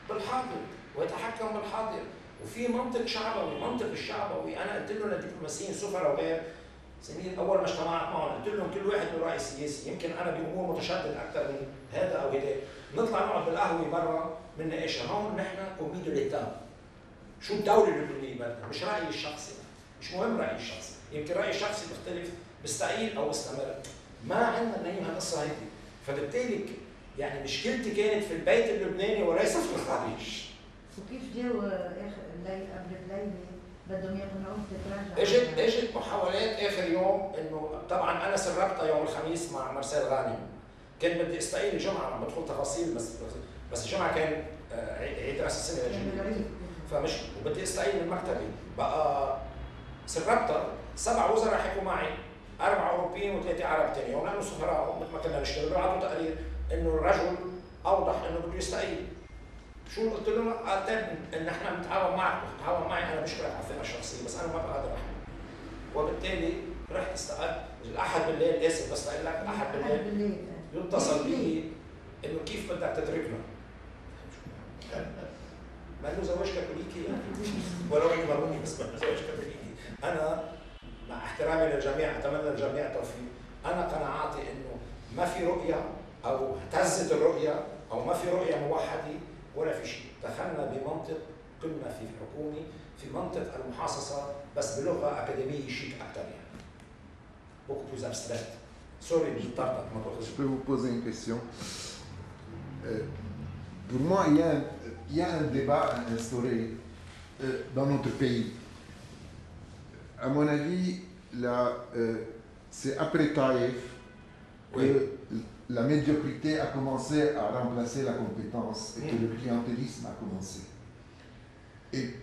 Speaker 2: بالحاضر ويتحكم بالحاضر. وفي منطق شعبوي منطق الشعبوي. أنا قلت لهم للدبلوماسيين سفراء وغير سمير أول ما اجتمعت معهم قلت لهم كل واحد له رأي سياسي. يمكن أنا بامور متشدد أكثر من هذا أو هذا نطلع نقعد بالقهوة برا بنناقشها هون نحن كوميدو ليتا شو الدولة اللبنانيه بدنا؟ مش رأيي الشخصي. مش مهم رأيي الشخصي. يمكن رأيي الشخصي بيختلف بستقيل أو بستمر. ما عندنا نايم هالقصة هيك فبالتالي يعني مشكلتي كانت في البيت اللبناني وليس في الخارج
Speaker 5: وكيف جاوا آخر الليل قبل الليلة بدهم يقنعوك تتراجع؟
Speaker 2: اجت إجت محاولات آخر يوم إنه طبعا أنا سربتها يوم الخميس مع مرسال غانم. كان بدي استقيل الجمعه عم بدخل تفاصيل بس بس الجمعه كان آه، عيد رأس السنة الجديده فمش وبدي استقيل من مكتبي بقى سربتها سبع وزراء حكوا معي. أربع أوروبيين وثلاثة عرب ثاني ونحن سفراء مثل ما كنا نشتغل بعثوا تقرير إنه الرجل أوضح إنه بده يستقيل شو قلت له؟ قلت إن إحنا بنتعاون معك. بتتعاون معي. أنا بشكرك على الثقة الشخصية بس أنا ما بقدر احمل وبالتالي رحت استقلت الاحد بالليل آسف بس لك الاحد بالليل. يتصل بي إنه كيف بدك تتركنا ما له زواج كاثوليكي يعني. ولو اني مروني بس ما زواج كاثوليكي أنا مع احترامي للجميع أتمنى للجميع التوفيق. أنا قناعاتي إنه ما في رؤية أو اهتزت الرؤية أو ما في رؤية موحدة ولا في شيء. دخلنا بمنطق كنا في حكومي في منطق المحاصصة بس بلغة أكاديمية شيك أكثر يعني. Beaucoup plus je
Speaker 6: peux vous poser une question. Euh, pour moi, il y, a un, il y, a un, débat à instaurer euh, dans notre pays. À mon avis, euh, c'est après Taïf que oui la médiocrité a commencé à remplacer la compétence et que le clientélisme a commencé. Et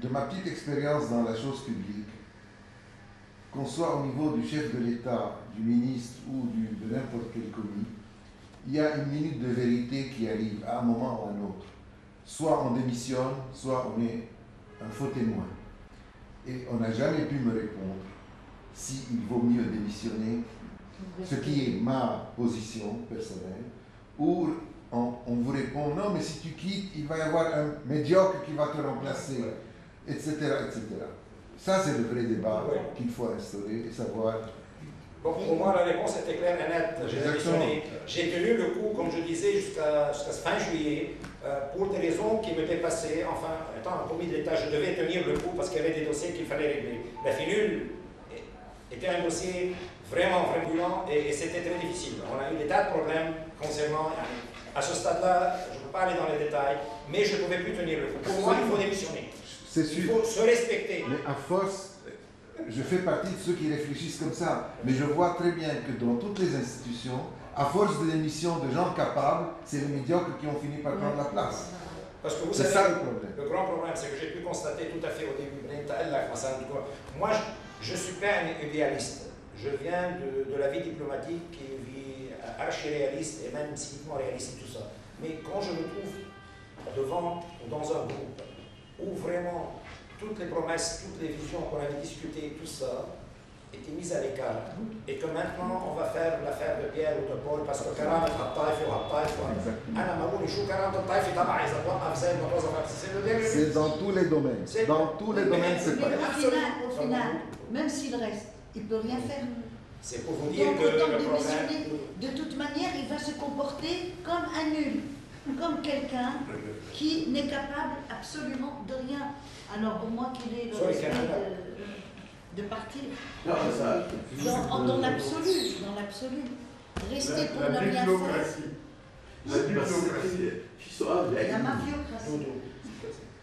Speaker 6: de ma petite expérience dans la chose publique, qu'on soit au niveau du chef de l'État, du ministre ou de n'importe quel commis, il y a une minute de vérité qui arrive à un moment ou à un autre. Soit on démissionne, soit on est un faux témoin. Et on n'a jamais pu me répondre s'il vaut mieux démissionner, ce qui est ma position personnelle, ou on, on vous répond non, mais si tu quittes, il va y avoir un médiocre qui va te remplacer, etc. etc. Ça, c'est le vrai débat qu'il faut instaurer et savoir.
Speaker 2: Pour moi, la réponse était claire et nette. J'ai
Speaker 6: Exactement.
Speaker 2: démissionné. J'ai tenu le coup, comme je disais, jusqu'à jusqu'à fin juillet, euh, pour des raisons qui me dépassaient. Enfin, étant commis de l'État, je devais tenir le coup parce qu'il y avait des dossiers qu'il fallait régler. La finule était un dossier vraiment, vraiment brûlant et, et c'était très difficile. On a eu des tas de problèmes concernant. À ce stade-là, je ne peux pas aller dans les détails, mais je ne pouvais plus tenir le coup. Pour moi, il faut démissionner. Il faut se respecter.
Speaker 6: Mais à force, je fais partie de ceux qui réfléchissent comme ça, mais je vois très bien que dans toutes les institutions, à force de l'émission de gens capables, c'est les médiocres qui ont fini par prendre la place.
Speaker 2: Parce que vous savez,
Speaker 6: ça, le, problème.
Speaker 2: le grand problème, c'est que j'ai pu constater tout à fait au début, moi, je ne suis pas un idéaliste. Je viens de, la vie diplomatique qui vit archi-réaliste et même psychiquement réaliste et tout ça. Mais quand je me trouve devant ou dans un groupe où vraiment toutes les promesses, toutes les visions qu'on avait discutées, tout ça, étaient mises à l'écart et que maintenant on va faire l'affaire de Pierre ou de Paul parce que كرامة هالطائفة وهالطائفة أنا ما بقول شو كرامة الطائفة تبعي إذا توقف زي ما توقف c'est le dernier
Speaker 6: C'est dans tous les domaines.
Speaker 2: C'est-
Speaker 6: Dans tous les
Speaker 2: Mais-
Speaker 6: domaines, c'est
Speaker 5: Mais
Speaker 6: pareil.
Speaker 5: au final, au final, même s'il reste, il ne peut rien faire.
Speaker 2: C'est pour vous dire
Speaker 5: Donc
Speaker 2: que
Speaker 5: autant
Speaker 2: le
Speaker 5: démissionner.
Speaker 2: problème.
Speaker 5: De toute manière, il va se comporter comme un nul, comme quelqu'un qui n'est capable absolument de rien. Alors au moins qu'il ait le
Speaker 2: Sorry,
Speaker 5: respect
Speaker 2: Canada.
Speaker 5: de, de partir.
Speaker 4: لا بس
Speaker 5: Dans, dans l'absolu, dans l'absolu. Rester pour
Speaker 3: La,
Speaker 5: ne
Speaker 3: la
Speaker 5: rien faire.
Speaker 3: bibliocratie. La
Speaker 4: بس
Speaker 3: bibliocratie.
Speaker 4: في سؤال
Speaker 5: La
Speaker 4: لأني
Speaker 5: mafiocratie.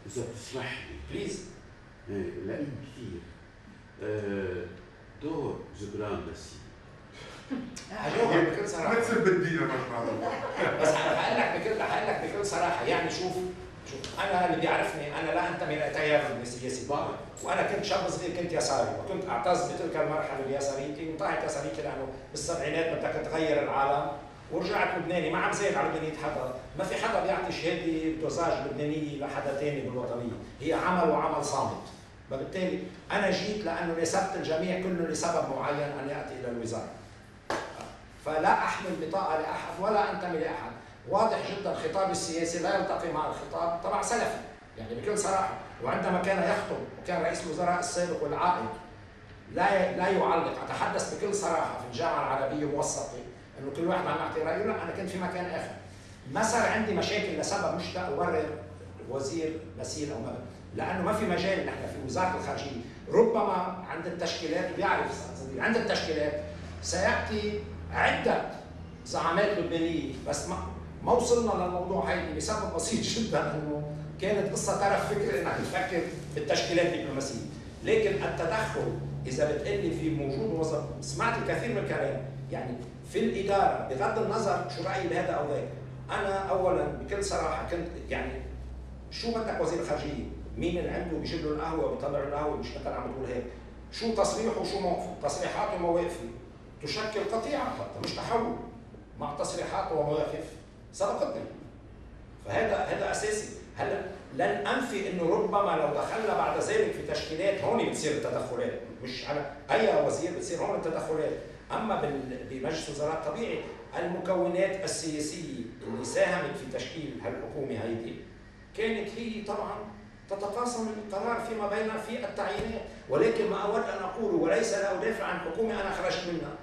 Speaker 4: إذا بتسمح لي
Speaker 2: Please.
Speaker 4: إيه، لأني كثير آه، دور جبران بسيط
Speaker 2: هجاوبك بكل
Speaker 3: ما يا مرحبا
Speaker 2: بس هقول لك بكل هقول لك بكل صراحة. يعني شوف شوف أنا اللي بيعرفني أنا لا أنتمي لتيار سياسي بعض وأنا كنت شاب صغير كنت يساري وكنت أعتز بتلك المرحلة بيساريتي وانتهت يساريتي لأنه بالسبعينات بدك تغير العالم. ورجعت لبناني ما عم زايد على لبنانية حدا ما في حدا بيعطي شهادة دوزاج لبنانية لحدا تاني بالوطنية. هي عمل وعمل صامت. فبالتالي أنا جيت لأنه نسبت الجميع كله لسبب معين أن يأتي إلى الوزارة. فلا أحمل بطاقة لأحد ولا انتمي لاحد واضح جدا الخطاب السياسي لا يلتقي مع الخطاب تبع سلفي. يعني بكل صراحة وعندما كان يخطب وكان رئيس الوزراء السابق والعائد لا لا يعلق. أتحدث بكل صراحة في الجامعة العربية موثقه إنه كل واحد عم يعطي رأيه. لا أنا كنت في مكان آخر. ما صار عندي مشاكل لسبب مش اورر وزير غسيل أو ما لأنه ما في مجال. نحن في وزارة الخارجية. ربما عند التشكيلات بيعرف عند التشكيلات سيأتي عدة زعامات لبنانيه بس ما ما وصلنا للموضوع هيدي لسبب بسيط جدا إنه كانت قصة ترف فكر إنك تفكر بالتشكيلات الدبلوماسية. لكن التدخل إذا بتقلي في موجود موظف سمعت الكثير من الكلام. يعني في الإدارة بغض النظر شو رأيي بهذا أو ذاك أنا اولا بكل صراحة كنت يعني شو بدك وزير الخارجيه؟ مين اللي عنده بيجيب له القهوة وبيطلع له القهوة مش مثلا عم بتقول هيك. شو تصريحه وشو موقفه؟ تصريحاته ومواقفه تشكل قطيعة حتى مش تحول. مع تصريحات ومواقف سبقتني فهذا هذا أساسي. هلا لن أنفي إنه ربما لو دخلنا بعد ذلك في تشكيلات هون بتصير التدخلات؟ مش على أي وزير بتصير هون التدخلات. أما بمجلس الوزراء طبيعي المكونات السياسية اللي ساهمت في تشكيل هالحكومة هيدي كانت هي طبعا تتقاسم القرار فيما بينها في التعيينات. ولكن ما أود أن أقوله وليس لا أدافع عن حكومة أنا خرجت منها.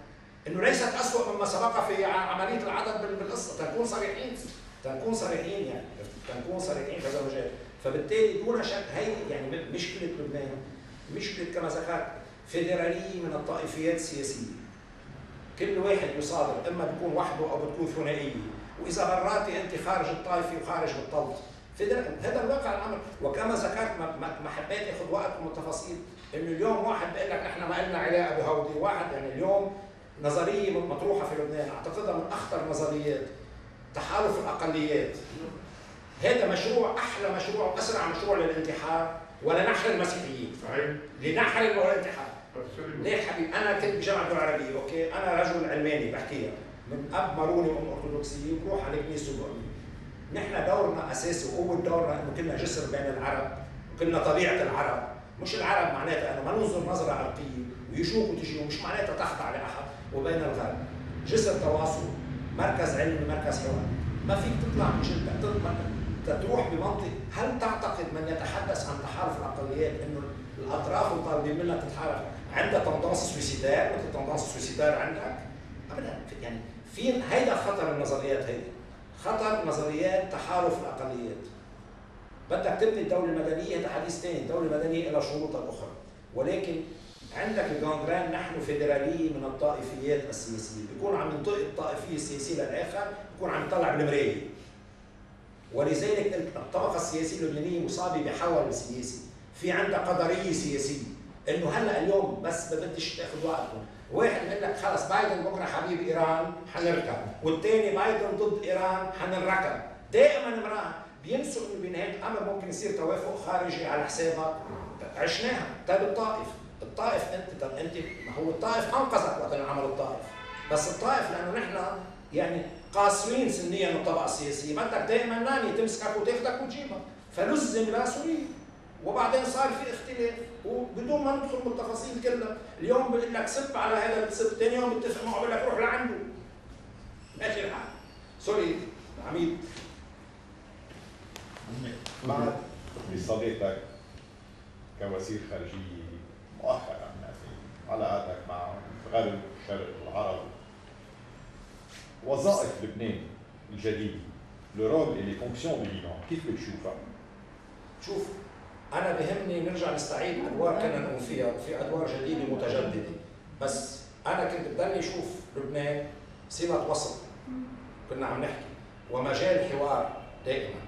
Speaker 2: إنه ليست اسوء مما سبق في عملية العدد بال- بالقصة. تنكون صريحين. تنكون صريحين يعني. تنكون صريحين المجال فبالتالي دون شك هي يعني مشكله لبنان مشكله كما ذكرت فيدرالية من الطائفيات السياسية. كل واحد يصادر إما بيكون وحده أو بتكون ثنائية. وإذا براتي أنت خارج الطائفة وخارج فيدرال هذا الواقع الأمر. وكما ذكرت ما, حبيت أخذ وقت والتفاصيل إنه اليوم واحد بيقول لك نحن ما لنا علاقه بهودي واحد يعني اليوم نظرية مطروحة في لبنان أعتقدها من أخطر النظريات تحالف الأقليات. هذا مشروع أحلى مشروع واسرع مشروع للانتحار ولنحر المسيحيين.
Speaker 3: صحيح.
Speaker 2: لنحر والانتحار
Speaker 3: Absolument.
Speaker 2: ليه حبيبي؟ أنا كنت بجامعة الدول العربية أوكي؟ أنا رجل علماني بحكي لك. من أب ماروني وأم أرثوذكسية بروح على الوهميه نحن دورنا أساسي واول دورنا إنه كنا جسر بين العرب وكنا طبيعة العرب. مش العرب معناتها انه ما ننظر نظرة عرقية بيجوك وتجي ومش معناتها تخضع لأحد. وبين الغرب. جسر تواصل مركز علمي مركز حوار. ما فيك تطلع مش انت تروح بمنطق. هل تعتقد من يتحدث عن تحالف الاقليات إنه الأطراف الطالبين منها تتحالف؟ عندها تندنس سويسيدار مثل تندنس سويسيدار عندك؟ ابدا. يعني في هيدا خطر النظريات هيدي. خطر نظريات تحالف الاقليات بدك تبني الدولة المدنيه هذا حديث ثاني الدولة المدنيه لها شروطها الأخرى. ولكن عندك الجاندران نحن فيدراليه من الطائفيات السياسية. بيكون عم ينطق الطائفية السياسية للآخر بيكون عم يطلع بالمراية. ولذلك الطبقه السياسية اللبنانية مصابة بحول سياسي. في عندها قدرية سياسية. إنه هلأ اليوم بس بدش تاخذ وقتكم. واحد بيقول لك خلص بايدن بكره حبيب إيران حنركب. والثاني بايدن ضد إيران حنركب. دائما امرأة بينسوا إنه بنهاية الأمر ممكن يصير توافق خارجي على حسابك عشناها. طيب الطائف الطائف أنت طب أنت ما هو الطائف أنقذك وقت عمل الطائف. بس الطائف لأنه نحن يعني قاصرين سنيا من الطبقه السياسيه بدك دائما ناني تمسكك وتاخذك وتجيبك. فلزم لا سوري وبعدين صار في اختلاف. وبدون ما ندخل بالتفاصيل كلها اليوم بقول لك سب على هذا بتسب ثاني يوم بتفق معه بقول لك روح لعنده. ماشي الحال سوري عميد.
Speaker 7: بعد. بصديقتك كوزير خارجية. مؤخرا يعني علاقاتك مع غرب شرق العرب. وظائف لبنان الجديدة لو اللي فونكسيون ليبان كيف بتشوفها؟
Speaker 2: شوف أنا بهمني نرجع نستعيد أدوار كنا نقوم فيها في أدوار جديدة متجددة. بس أنا كنت بضلني أشوف لبنان صله وسط. كنا عم نحكي. ومجال حوار دائما.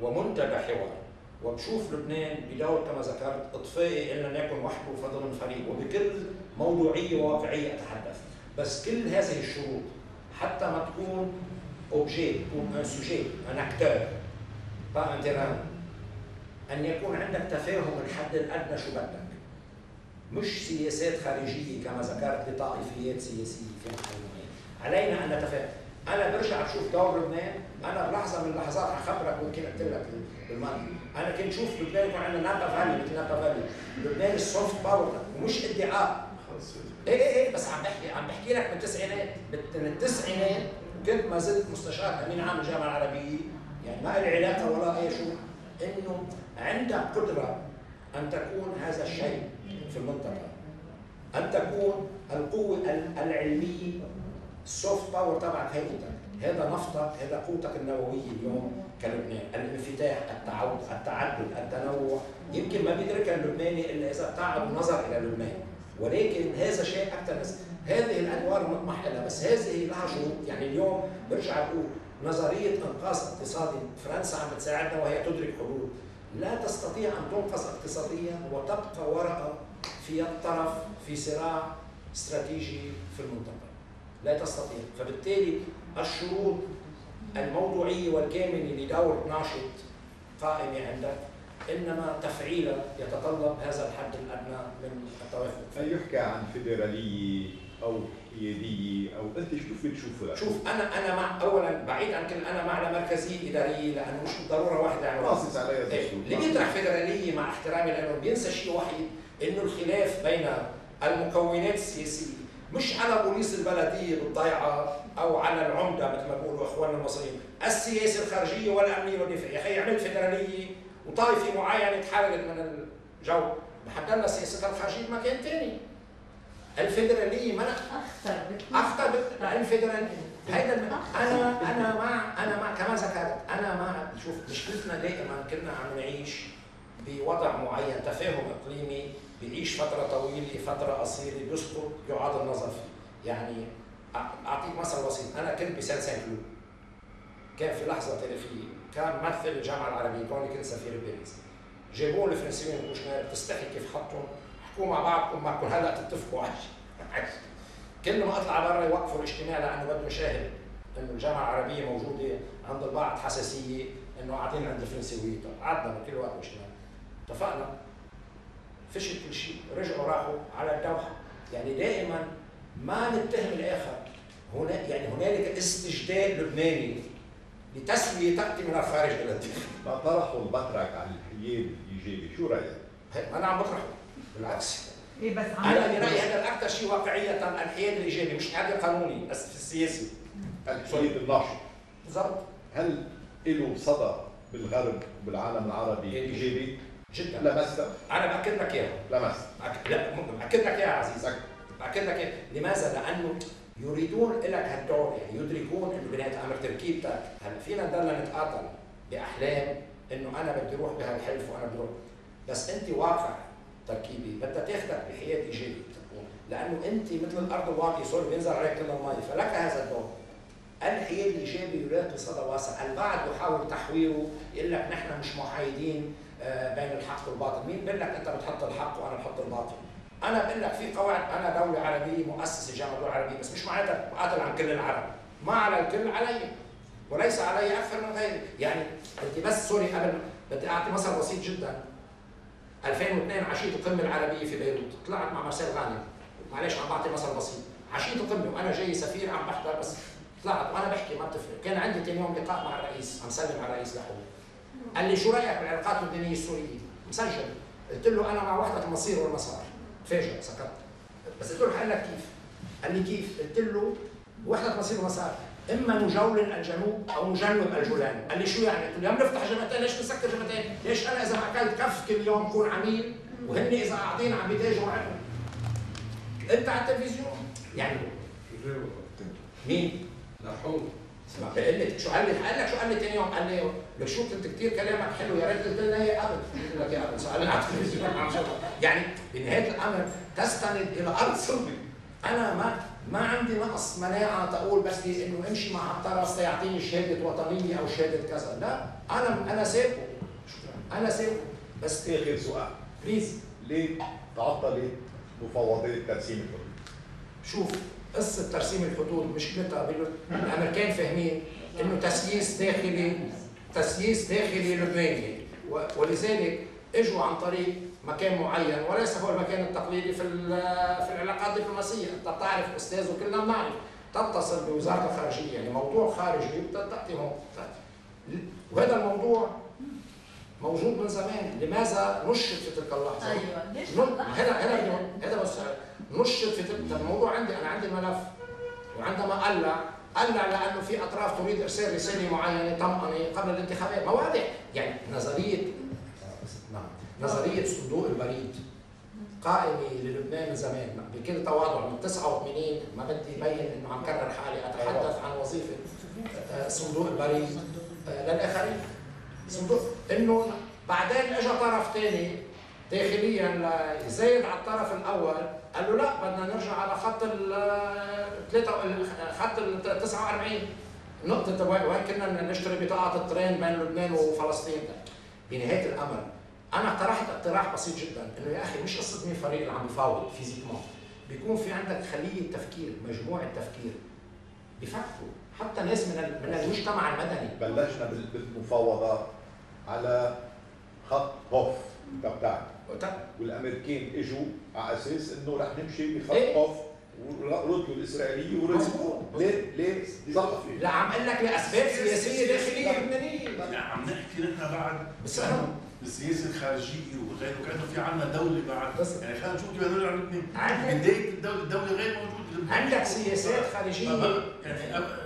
Speaker 2: ومنتدى حوار. وبشوف لبنان بدور كما ذكرت إطفائي إن لم يكن وحده فضل فريق وبكل موضوعية وواقعية أتحدث. بس كل هذه الشروط حتى ما تكون objet تكون un sujet, un acteur, pas un terrain أن يكون عندك تفاهم الحد الأدنى شو بدك. مش سياسات خارجية كما ذكرت لطائفيات سياسية في محل علينا أن نتفاهم. أنا برجع بشوف دور لبنان أنا بلحظة من اللحظات حخبرك ويمكن قلت لك بالماضي أنا كنت شوف لبنان يكون عندنا Napa Valley مثل Napa Valley لبنان ال soft power ومش ادعاء. إيه إيه إيه بس عم بحكي عم بحكي لك من التسعينات من التسعينات كنت ما زلت مستشار أمين عام الجامعة العربية. يعني ما لي علاقة ولا أي شيء. إنه عندك قدرة أن تكون هذا الشيء في المنطقة. أن تكون القوة العلمية ال soft power تبعك هي هذا نفطك هذا قوتك النووية اليوم كلبنان. الانفتاح التعود التعدد التنوع. يمكن ما بيدركها اللبناني إلا إذا ابتعد النظر إلى لبنان. ولكن هذا شيء أكثر هذه الأنوار مطمح لها بس هذه لها شروط يعني اليوم برجع بقول نظرية إنقاذ اقتصادي فرنسا عم بتساعدنا وهي تدرك حدود. لا تستطيع أن تنقذ اقتصاديا وتبقى ورقة في الطرف في صراع استراتيجي في المنطقة. لا تستطيع. فبالتالي الشروط الموضوعية والكامله لدور ناشط قائمة عندك إنما تفعيلا يتطلب هذا الحد الأدنى من التوافق.
Speaker 7: يحكى عن فيدرالية أو حيادية أو أنت شو بتشوفها؟
Speaker 2: شوف أنا أنا مع اولا بعيد عن كل أنا مع مركزيه إدارية لأنه مش بالضرورة واحدة يعني
Speaker 7: راست عليها
Speaker 2: اللي بيطرح فيدرالية مع احترامي لأنه بينسى شيء وحيد إنه الخلاف بين المكونات السياسية مش على بوليس البلدية بالضيعة أو على العمدة مثل ما بيقولوا أخواننا المصريين، السياسة الخارجية والأمنية والدفاعيه، يا أخي عملت فيدراليه وطائفة معينة تحررت من الجو، بحضر لها سياستها الخارجية بمكان ثاني. الفيدراليه ما
Speaker 5: أخطر
Speaker 2: أخطر الفيدراليه هيدا أنا أنا مع أنا مع كما ذكرت أنا مع شوف مشكلتنا دائما كنا عم نعيش بوضع معين تفاهم إقليمي بيعيش فترة طويلة فترة قصيرة بيسقط يعاد النظر. فيه يعني أعطيك مثل بسيط. أنا كنت بسان سان كلو كان في لحظة تاريخية كان ممثل الجامعة العربية كوني كنت سفير باريس. جابوه الفرنسيين بوشنير بتستحي كيف حطهم حكوا مع بعضكم معكم هلا تتفقوا على كل ما أطلع برا يوقفوا الاجتماع لأنه بده يشاهد إنه الجامعة العربية موجودة عند البعض حساسية إنه قاعدين عند الفرنساوية. قعدنا كل وقت اجتماع اتفقنا. فشل كل شيء. رجعوا راحوا على الدوحة. يعني دائما ما نتهم الآخر. هنا يعني هنالك استجداء لبناني لتسوية تأتي من الخارج إلى الداخل.
Speaker 7: ما طرحوا البطرك على الحياد الإيجابي. شو رأيك؟
Speaker 2: أنا عم بطرحه. بالعكس.
Speaker 8: إيه بس عم
Speaker 2: أنا برأيي هذا الأكثر شيء واقعيه الحياد الإيجابي مش الحياد القانوني بس في السياسي.
Speaker 7: الحديد الناشط.
Speaker 2: بالضبط.
Speaker 7: هل له صدى بالغرب وبالعالم العربي
Speaker 2: إيه. جدا
Speaker 7: لمست
Speaker 2: أنا بأكد لك إياها.
Speaker 7: لمست
Speaker 2: أك- لا بأكد لك إياها عزيز. بأكد لك إياها. لماذا؟ لأنه يريدون لك هالدور يعني. يدركون إنه بنهاية الأمر تركيبتك هلا فينا نضلنا نتقاتل بأحلام إنه أنا بدي أروح بهالحلف وأنا بدي أروح بس أنت واقع تركيبي. بدها تاخذك بحياد ايجابي لأنه أنت مثل الأرض الواقي سوري بينزل عليك كل المي فلك هذا الدور. الحياد الايجابي يلاقي صدى واسع، البعض يحاول تحويره. يقول لك نحن مش محايدين. بين الحق والباطل، مين بيقول لك انت بتحط الحق وأنا بحط الباطل؟ أنا بقول لك في قواعد أنا دولة عربية مؤسسة جامعة دولة عربية بس مش معناتها بقاتل عن كل العرب، ما على الكل علي وليس علي أكثر من غيري، يعني انت بس سوري قبل بدي أعطي مثل بسيط جدا. 2002 عشية القمة العربية في بيروت، طلعت مع مارسيل غانم، معلش عم بعطي مثل بسيط، عشية القمة وأنا جاي سفير عم بحضر بس طلعت وأنا بحكي ما بتفرق، كان عندي ثاني يوم لقاء مع الرئيس، عم سلم على الرئيس لحول. قال لي شو رأيك بالعلاقات اللبنانيه السورية؟ مسجل قلت له أنا مع وحدة المصير والمسار تفاجئ سكت بس قلت له حقول لك كيف؟ قال لي كيف؟ قلت له وحدة المصير والمسار إما نجولن الجنوب أو نجنب الجولان قال لي شو يعني؟ قلت له يا بنفتح جبهتين ليش بنسكر جبهتين؟ ليش أنا إذا أكلت كف كل يوم بكون عميل وهن إذا قاعدين عم بيتاجروا معهم أنت على التلفزيون يعني مين؟
Speaker 1: نحوم
Speaker 2: ما لك شو قال لي؟ قال لك شو قال لي ثاني يوم؟ قال لي لك شو كنت كثير كلامك حلو يا ريت قلت اياه قبل قلت لك يا قبل سؤال على. يعني بنهاية الأمر تستند إلى أرض صلبة. أنا ما ما عندي نقص مناعة تقول بس لي إنه امشي مع هالطرف سيعطيني شهادة وطنية أو شهادة كذا. لا أنا أنا سابقه أنا سابقه بس
Speaker 7: اخر سؤال؟
Speaker 2: please
Speaker 7: ليه تعطلت مفاوضات ترسيم الحدود؟
Speaker 2: شوف قصة ترسيم الحدود مشكلتها الامريكان فاهمين إنه تسييس داخلي تسييس داخلي لبناني ولذلك إجوا عن طريق مكان معين وليس هو المكان التقليدي في في العلاقات الدبلوماسية، أنت بتعرف أستاذ وكلنا بنعرف. تتصل بوزارة الخارجية يعني موضوع خارجي موضوع وهذا الموضوع موجود من زمان، لماذا نشط في تلك اللحظة؟
Speaker 5: أيوه ليش
Speaker 2: هذا هذا هذا بس نشط في تلك الموضوع عندي أنا عندي الملف وعندما قلع قلع لأنه في أطراف تريد إرسال رسالة معينة طمأنه قبل الانتخابات. ما واضح يعني نظريه نعم. نظرية صندوق البريد. قائمة للبنان من زمان. بكل تواضع من 89 ما بدي ابين إنه عم كرر حالي أتحدث عن وظيفة آه، صندوق البريد آه، للآخرين. صندوق إنه بعدين اجى طرف ثاني داخليا لزايد على الطرف الأول قال له لا بدنا نرجع على خط ال 3 خط ال 49 نقطة وين كنا نشتري بطاقة ال train بين لبنان وفلسطين. بنهاية الأمر أنا اقترحت اقتراح بسيط جدا إنه يا أخي مش قصة مين الفريق اللي عم بيفاوض physiquement. بيكون في عندك خلية تفكير مجموعة تفكير. بيفكروا حتى ناس من من المجتمع المدني.
Speaker 7: بلشنا بال- بالمفاوضة على خط هوف انت بتعرف والأمريكان إجوا على أساس إنه رح نمشي بخط
Speaker 2: إيه.
Speaker 7: هوف وردوا الإسرائيلية ورزقوا ليه ليه صحفي
Speaker 2: لا عم أقول لك لأسباب سياسية داخلية
Speaker 3: لبنانية. عم نحكي نحن بعد
Speaker 2: بس
Speaker 3: بالسياسة الخارجية وغيره. كانه في عندنا دولة بعد.
Speaker 2: بس-
Speaker 3: يعني خلينا نشوف كيف نرجع لبنان.
Speaker 2: عندك-
Speaker 3: بدايه الدولة الدولة غير موجودة.
Speaker 2: عندك سياسات خارجية.
Speaker 3: يعني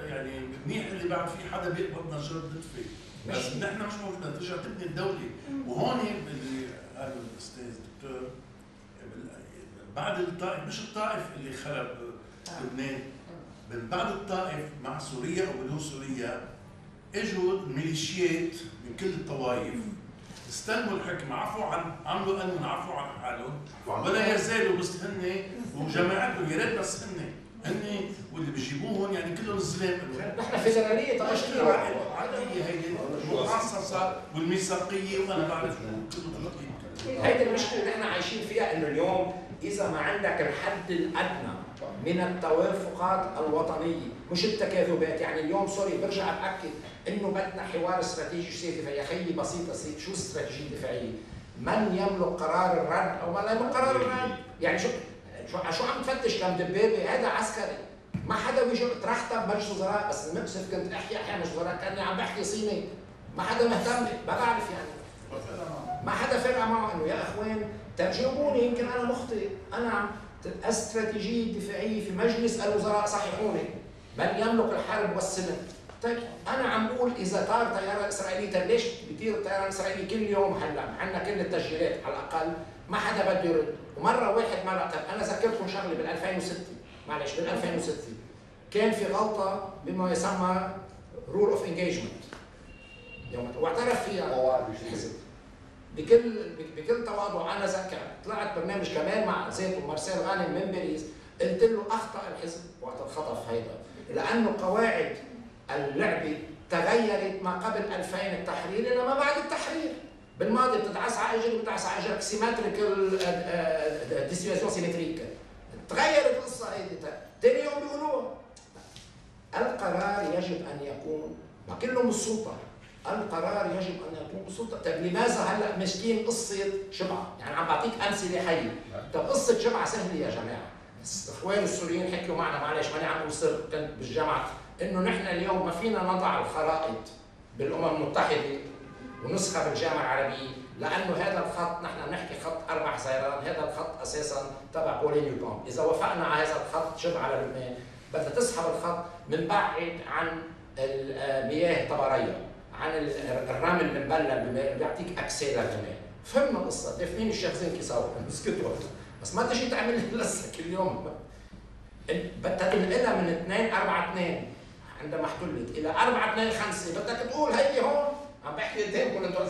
Speaker 3: يعني منيح اللي بعد في حدا بيقبض نشاط نطفي بس. نحن مش موجودين. ترجع تبني الدولة. وهون اللي قال الأستاذ الدكتور بعد الطائف مش الطائف اللي خرب لبنان من بعد الطائف مع سوريا أو بدون سوريا إجوا الميليشيات من كل الطوائف. استلموا الحكم. عفوا عن عملوا انهم عفوا عن حالهم. ولا يزالوا بس هن وجماعتهم. يا ريت بس هن. هن واللي بيجيبوهم يعني كلهم زلام
Speaker 2: نحن فيدراليه تشكيل
Speaker 3: عادية هيدي المخصصة والميثاقية وأنا بعرف
Speaker 2: هيدي المشكلة اللي إحنا عايشين فيها إنه اليوم إذا ما عندك الحد الأدنى من التوافقات الوطنية مش التكاذبات يعني اليوم سوري برجع باكد إنه بدنا حوار استراتيجي سياسي يا خيي بسيطة سي شو استراتيجيه دفاعيه؟ من يملك قرار الرد أو من لا يملك قرار الرد؟ يعني شو؟ شو عم تفتش كم دبابة؟ هذا عسكري. ما حدا بيجي طرحتها بمجلس وزراء بس المؤسف كنت احكي أحيانا مجلس وزراء كأني عم بحكي صيني. ما حدا مهتم ما بعرف يعني. ما حدا فرق معه إنه يا إخوان ترجموني يمكن أنا مخطئ. أنا عم استراتيجية دفاعية في مجلس الوزراء صححوني من يملك الحرب والسلم. طيب أنا عم بقول إذا طار طياره اسرائيليه طيب ليش بيطير الطيران الاسرائيلي كل يوم هلا؟ عندنا كل التسجيلات على الأقل. ما حدا بده يرد. ومرة واحد مره طيب أنا ذكرتكم شغلة بال 2006 معلش بال 2006 كان في غلطة بما يسمى rule of engagement واعترف فيها.
Speaker 7: قواعد الحزب
Speaker 2: بكل بكل تواضع أنا ذكر. طلعت برنامج كمان مع زيت ومارسيل غانم من باريس. قلت له أخطأ الحزب. وقت الخطف هيدا. لأنه قواعد اللعبة تغيرت ما قبل 2000 التحرير إلى ما بعد التحرير. بالماضي بتدعس على اجرك بتدعس على أجرك symmetrical dissuasion symétrique. تغيرت القصة هيدي ثاني يوم بيقولوها القرار يجب أن يكون ما كله من السلطه القرار يجب أن يكون بالسلطة، طيب لماذا هلأ ماسكين قصة شبعة؟ يعني عم بعطيك أمثلة حية، طيب قصة شبعة سهلة يا جماعة، اخوان السوريين حكوا معنا معلش ماني عم سر كنت بالجامعة. إنه نحن اليوم ما فينا نضع الخرائط بالأمم المتحدة ونسخة بالجامعة العربيه لأنه هذا الخط نحن بنحكي خط أربع سيران، هذا الخط أساسا تبع بولين يوبام، إذا وافقنا على هذا الخط شبه على لبنان. بدها تسحب الخط من بعد عن المياه طبرية عن الرمل المبلل بيعطيك اكسيلا كمان فهمنا القصة دافنين الشيخ زنكي سوا مسكتوا بس ما تجي تعمل لسه كل يوم. بدها تنقلها من 2 4 2 عندما احتلت إلى 4 2 5 بدك تقول هيدي هون. بحكي قدامكم أنتوا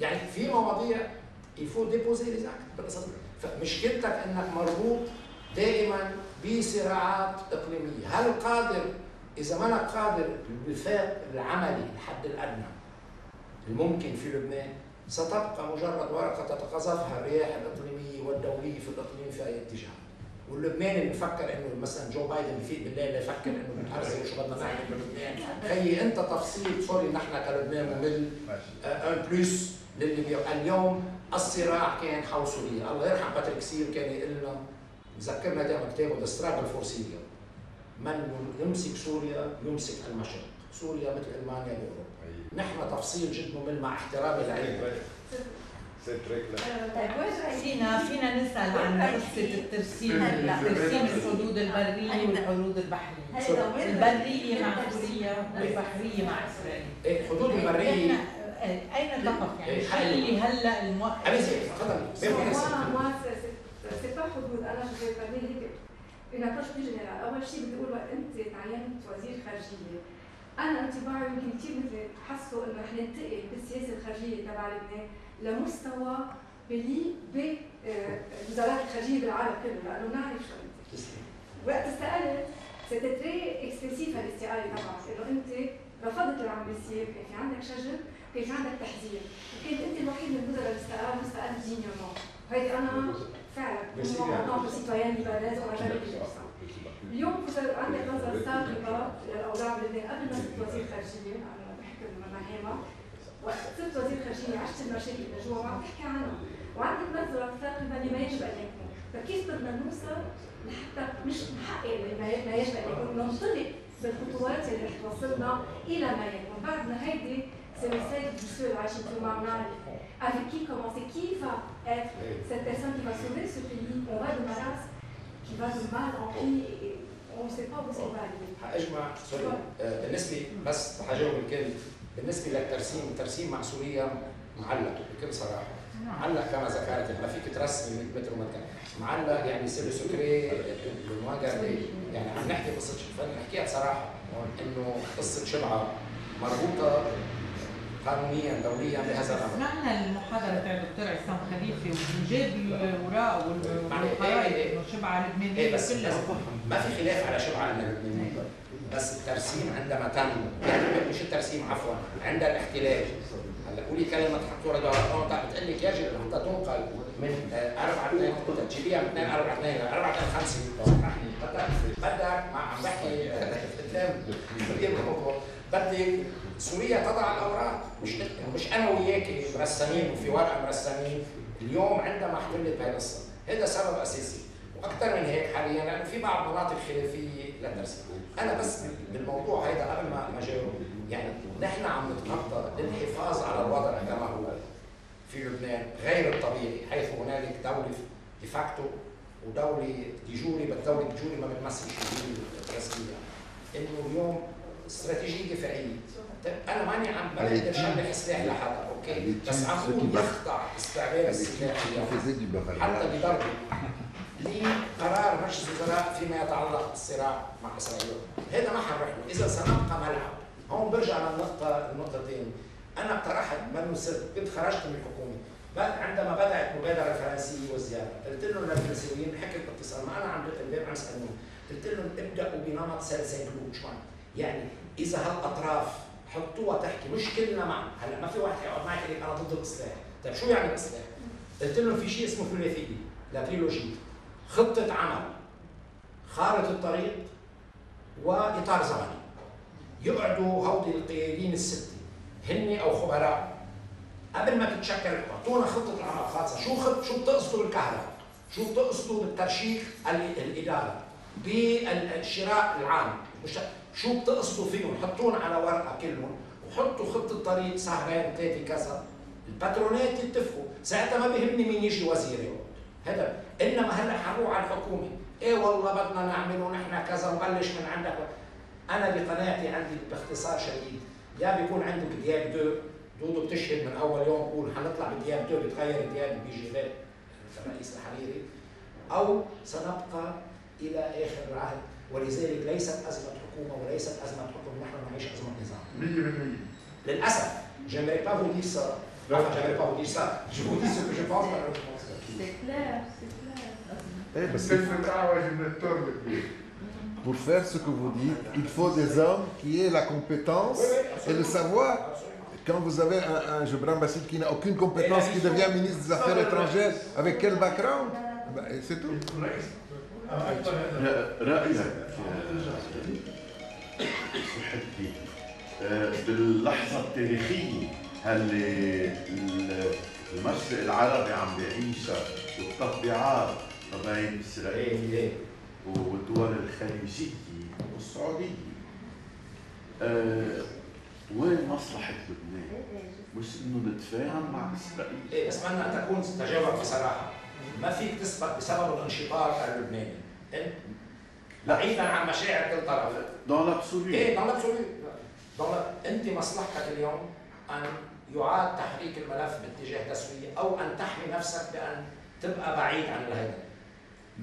Speaker 2: يعني في مواضيع يفو ديبوزي لي فمشكلتك إنك مربوط دائما بصراعات إقليمية، هل قادر إذا ما أنا قادر بالفاق العملي الحد الأدنى الممكن في لبنان ستبقى مجرد ورقة تتقاذفها الرياح الإقليمية والدوليه في الإقليم في أي اتجاه. واللبناني اللي بفكر إنه مثلا جو بايدن بفيق بالليل يفكر إنه بنحرزه وشو بدنا نعمل بلبنان خيي أنت تفصيل سوري نحن كلبنان ممل en plus للي اليوم الصراع كان حول سوريا الله يرحم باتريك سيل كان يقول لنا يذكرنا دائما كتابه The Struggle for Syria من يمسك سوريا؟ يمسك المشرق. سوريا مثل ألمانيا باوروبا نحن تفصيل جد ممل مع احترامي لعلم
Speaker 8: طيب وين فينا فينا نسال عن قصه الترسيم ترسيم الحدود البريه والحدود البحريه البريه مع سوريا والبحريه مع اسرائيل
Speaker 2: إيه، الحدود البريه
Speaker 8: اين تقف يعني حلي هلا الموقف
Speaker 2: تفضلي
Speaker 9: c'est pas حدود أنا جو هيك une approche plus générale اول شيء بدي أقول وقت انت تعينت وزير خارجيه أنا انطباعي يمكن كثير مثل حسوا انه رح ننتقل بالسياسة الخارجيه تبع لبنان لمستوى بليق بوزارات الخارجية بالعالم كله لأنه نعرف شو أنت. وقت استقلت c'était très expressive هالاستقاله تبعك إنه أنت رفضت اللي عم بيصير كان في عندك شجر كان في عندك تحذير. وكنت أنت الوحيد من الوزراء اللي استقال واستقال dignement وهيدي أنا فعلا طبعا سيتويان جاب اليوم صار عندك نظرة سابقة للأوضاع بلبنان قبل ما صرت وزير خارجية أنا بحكي مهامة وقت صرت وزير خارجية عشت المشاكل اللي جوا وعم تحكي عنها وعندك نظرة ثاقبة لما يجب أن يكون. فكيف بدنا نوصل لحتى مش نحقق ما يجب أن يكون ننطلق بالخطوات اللي رح توصلنا إلى ما يكون. بعد ما هيدي c'est le seul du عايشين في معنا avec qui commencer qui va être cette personne qui va sauver ce pays on va de malade qui va de mal en pis et on ne sait pas où ça va aller.
Speaker 2: اجمع سوري. بالنسبة بس حجاوب الكل بالنسبة للترسيم الترسيم مع سوريا معلق بكل صراحة. معلق كما ذكرت ما فيك ترسم مثل ما كان. معلق يعني سير سكري المواجهه يعني عم نحكي قصة حكيت صراحة إنه قصة شبعة مربوطة قانونيا دوليا بهذا الأمر.
Speaker 8: سمعنا المحاضرة تاع الدكتور عصام خليفه وجاب الوراء والخرائط إنه شبعة لبنانية
Speaker 2: إيه بس كلها. ما في خلاف على شبعة لبنانية. بس الترسيم عندما تم يعني مش الترسيم عفوا عند الاحتلال. هلا قولي كلمة حطوا رادار بتقول لك يجب حتى تنقل من 4 2 تجيبيها من 2 4 2 ل 4 2 5 بدك بدك عم بحكي قدام بدك سوريا تضع الأوراق. مش مش أنا وياك مرسمين وفي ورقة مرسمين. اليوم عندما احتلت بهي القصة هذا سبب أساسي. وأكثر من هيك حاليا لأنه في بعض مناطق خلافية للترسيم أنا بس بالموضوع هذا قبل ما ما جاوب يعني نحن عم نتنطط للحفاظ على الوضع كما هو في لبنان غير الطبيعي حيث هنالك دولة de facto ودولة de jure بالدولة de jure ما بتمثل شيء الرسميه إنه اليوم استراتيجية دفاعية. أنا ماني عم بقدر شلح سلاح لحدا OK؟ بس عم بقول يخضع استعمال السلاح حتى بضربه لقرار مجلس الوزراء فيما يتعلق بالصراع مع إسرائيل. هذا ما حنروح إذا سنبقى ملعب. هون برجع للنقطه النقطتين أنا اقترحت منه سر كنت خرجت من الحكومة. عندما بدأت المبادره الفرنسيه والزياره قلت لهم للفرنسيين حكيت باتصال ما أنا عم الباب عم اسالهم قلت لهم ابدأوا بنمط شو يعني إذا هالأطراف حطوها تحكي مش كلنا مع هلأ ما في واحد يقعد معي يقول أنا ضد الإصلاح. طيب شو يعني الإصلاح؟ قلت لهم في شيء اسمه ثلاثيه لا تريلوجي خطة عمل خارطه الطريق وإطار زمني. يقعدوا هودي القيادين الستة هن أو خبراء. قبل ما تتشكل أعطونا خطة العمل خاصه شو خط شو بتقصدوا بالكهرباء؟ شو بتقصدوا بالترشيح الإدارة؟ بالشراء العام. شو بتقصدوا فيهم؟ حطونا على ورقة كلهم وحطوا خطة طريق سهرين ثلاثة كذا. الباترونات يتفقوا. ساعتها ما بيهمني مين يجي وزير هذا. إنما هلا حنروح على الحكومة إيه والله بدنا نعمل ونحن كذا نبلش من عندك. أنا بقناعتي عندي باختصار شديد. يا بيكون عندك دياب deux. دودو بتشهد من أول يوم بقول حنطلع بدياب deux بتغير دياب بيجي غير الرئيس الحريري. أو سنبقى إلى آخر العهد. ولذلك ليست أزمة حكومة وليست أزمة حكم. نحن نعيش أزمة نظام. 100% للأسف pas vous dire ça. Enfin, je n'aimerais pas vous dire ça. Je vous dis ce que je pense,
Speaker 9: C'est clair, c'est clair.
Speaker 6: Eh, parce que pour faire ce que vous dites, il faut des hommes qui aient la compétence et le savoir. Quand vous avez un, un Bassil qui n'a aucune compétence, qui devient ministre des Affaires étrangères, avec quel background? Bah, C'est tout.
Speaker 4: رأيك باللحظة التاريخية اللي المشرق العربي عم بيعيشها والتطبيعات ما بين اسرائيل والدول الخليجية والسعودية. أه وين مصلحة لبنان؟ مش إنه نتفاهم مع إسرائيل.
Speaker 2: إيه بس ان تكون تجاوب بصراحة. ما فيك تثبت بسبب الانشطار اللبناني. انت بعيدا عن مشاعر كل طرف.
Speaker 4: دون لابسولي
Speaker 2: إيه دون لابسولي أنت مصلحتك اليوم أن يعاد تحريك الملف باتجاه تسويه أو أن تحمي نفسك بأن تبقى بعيد عن الهيدا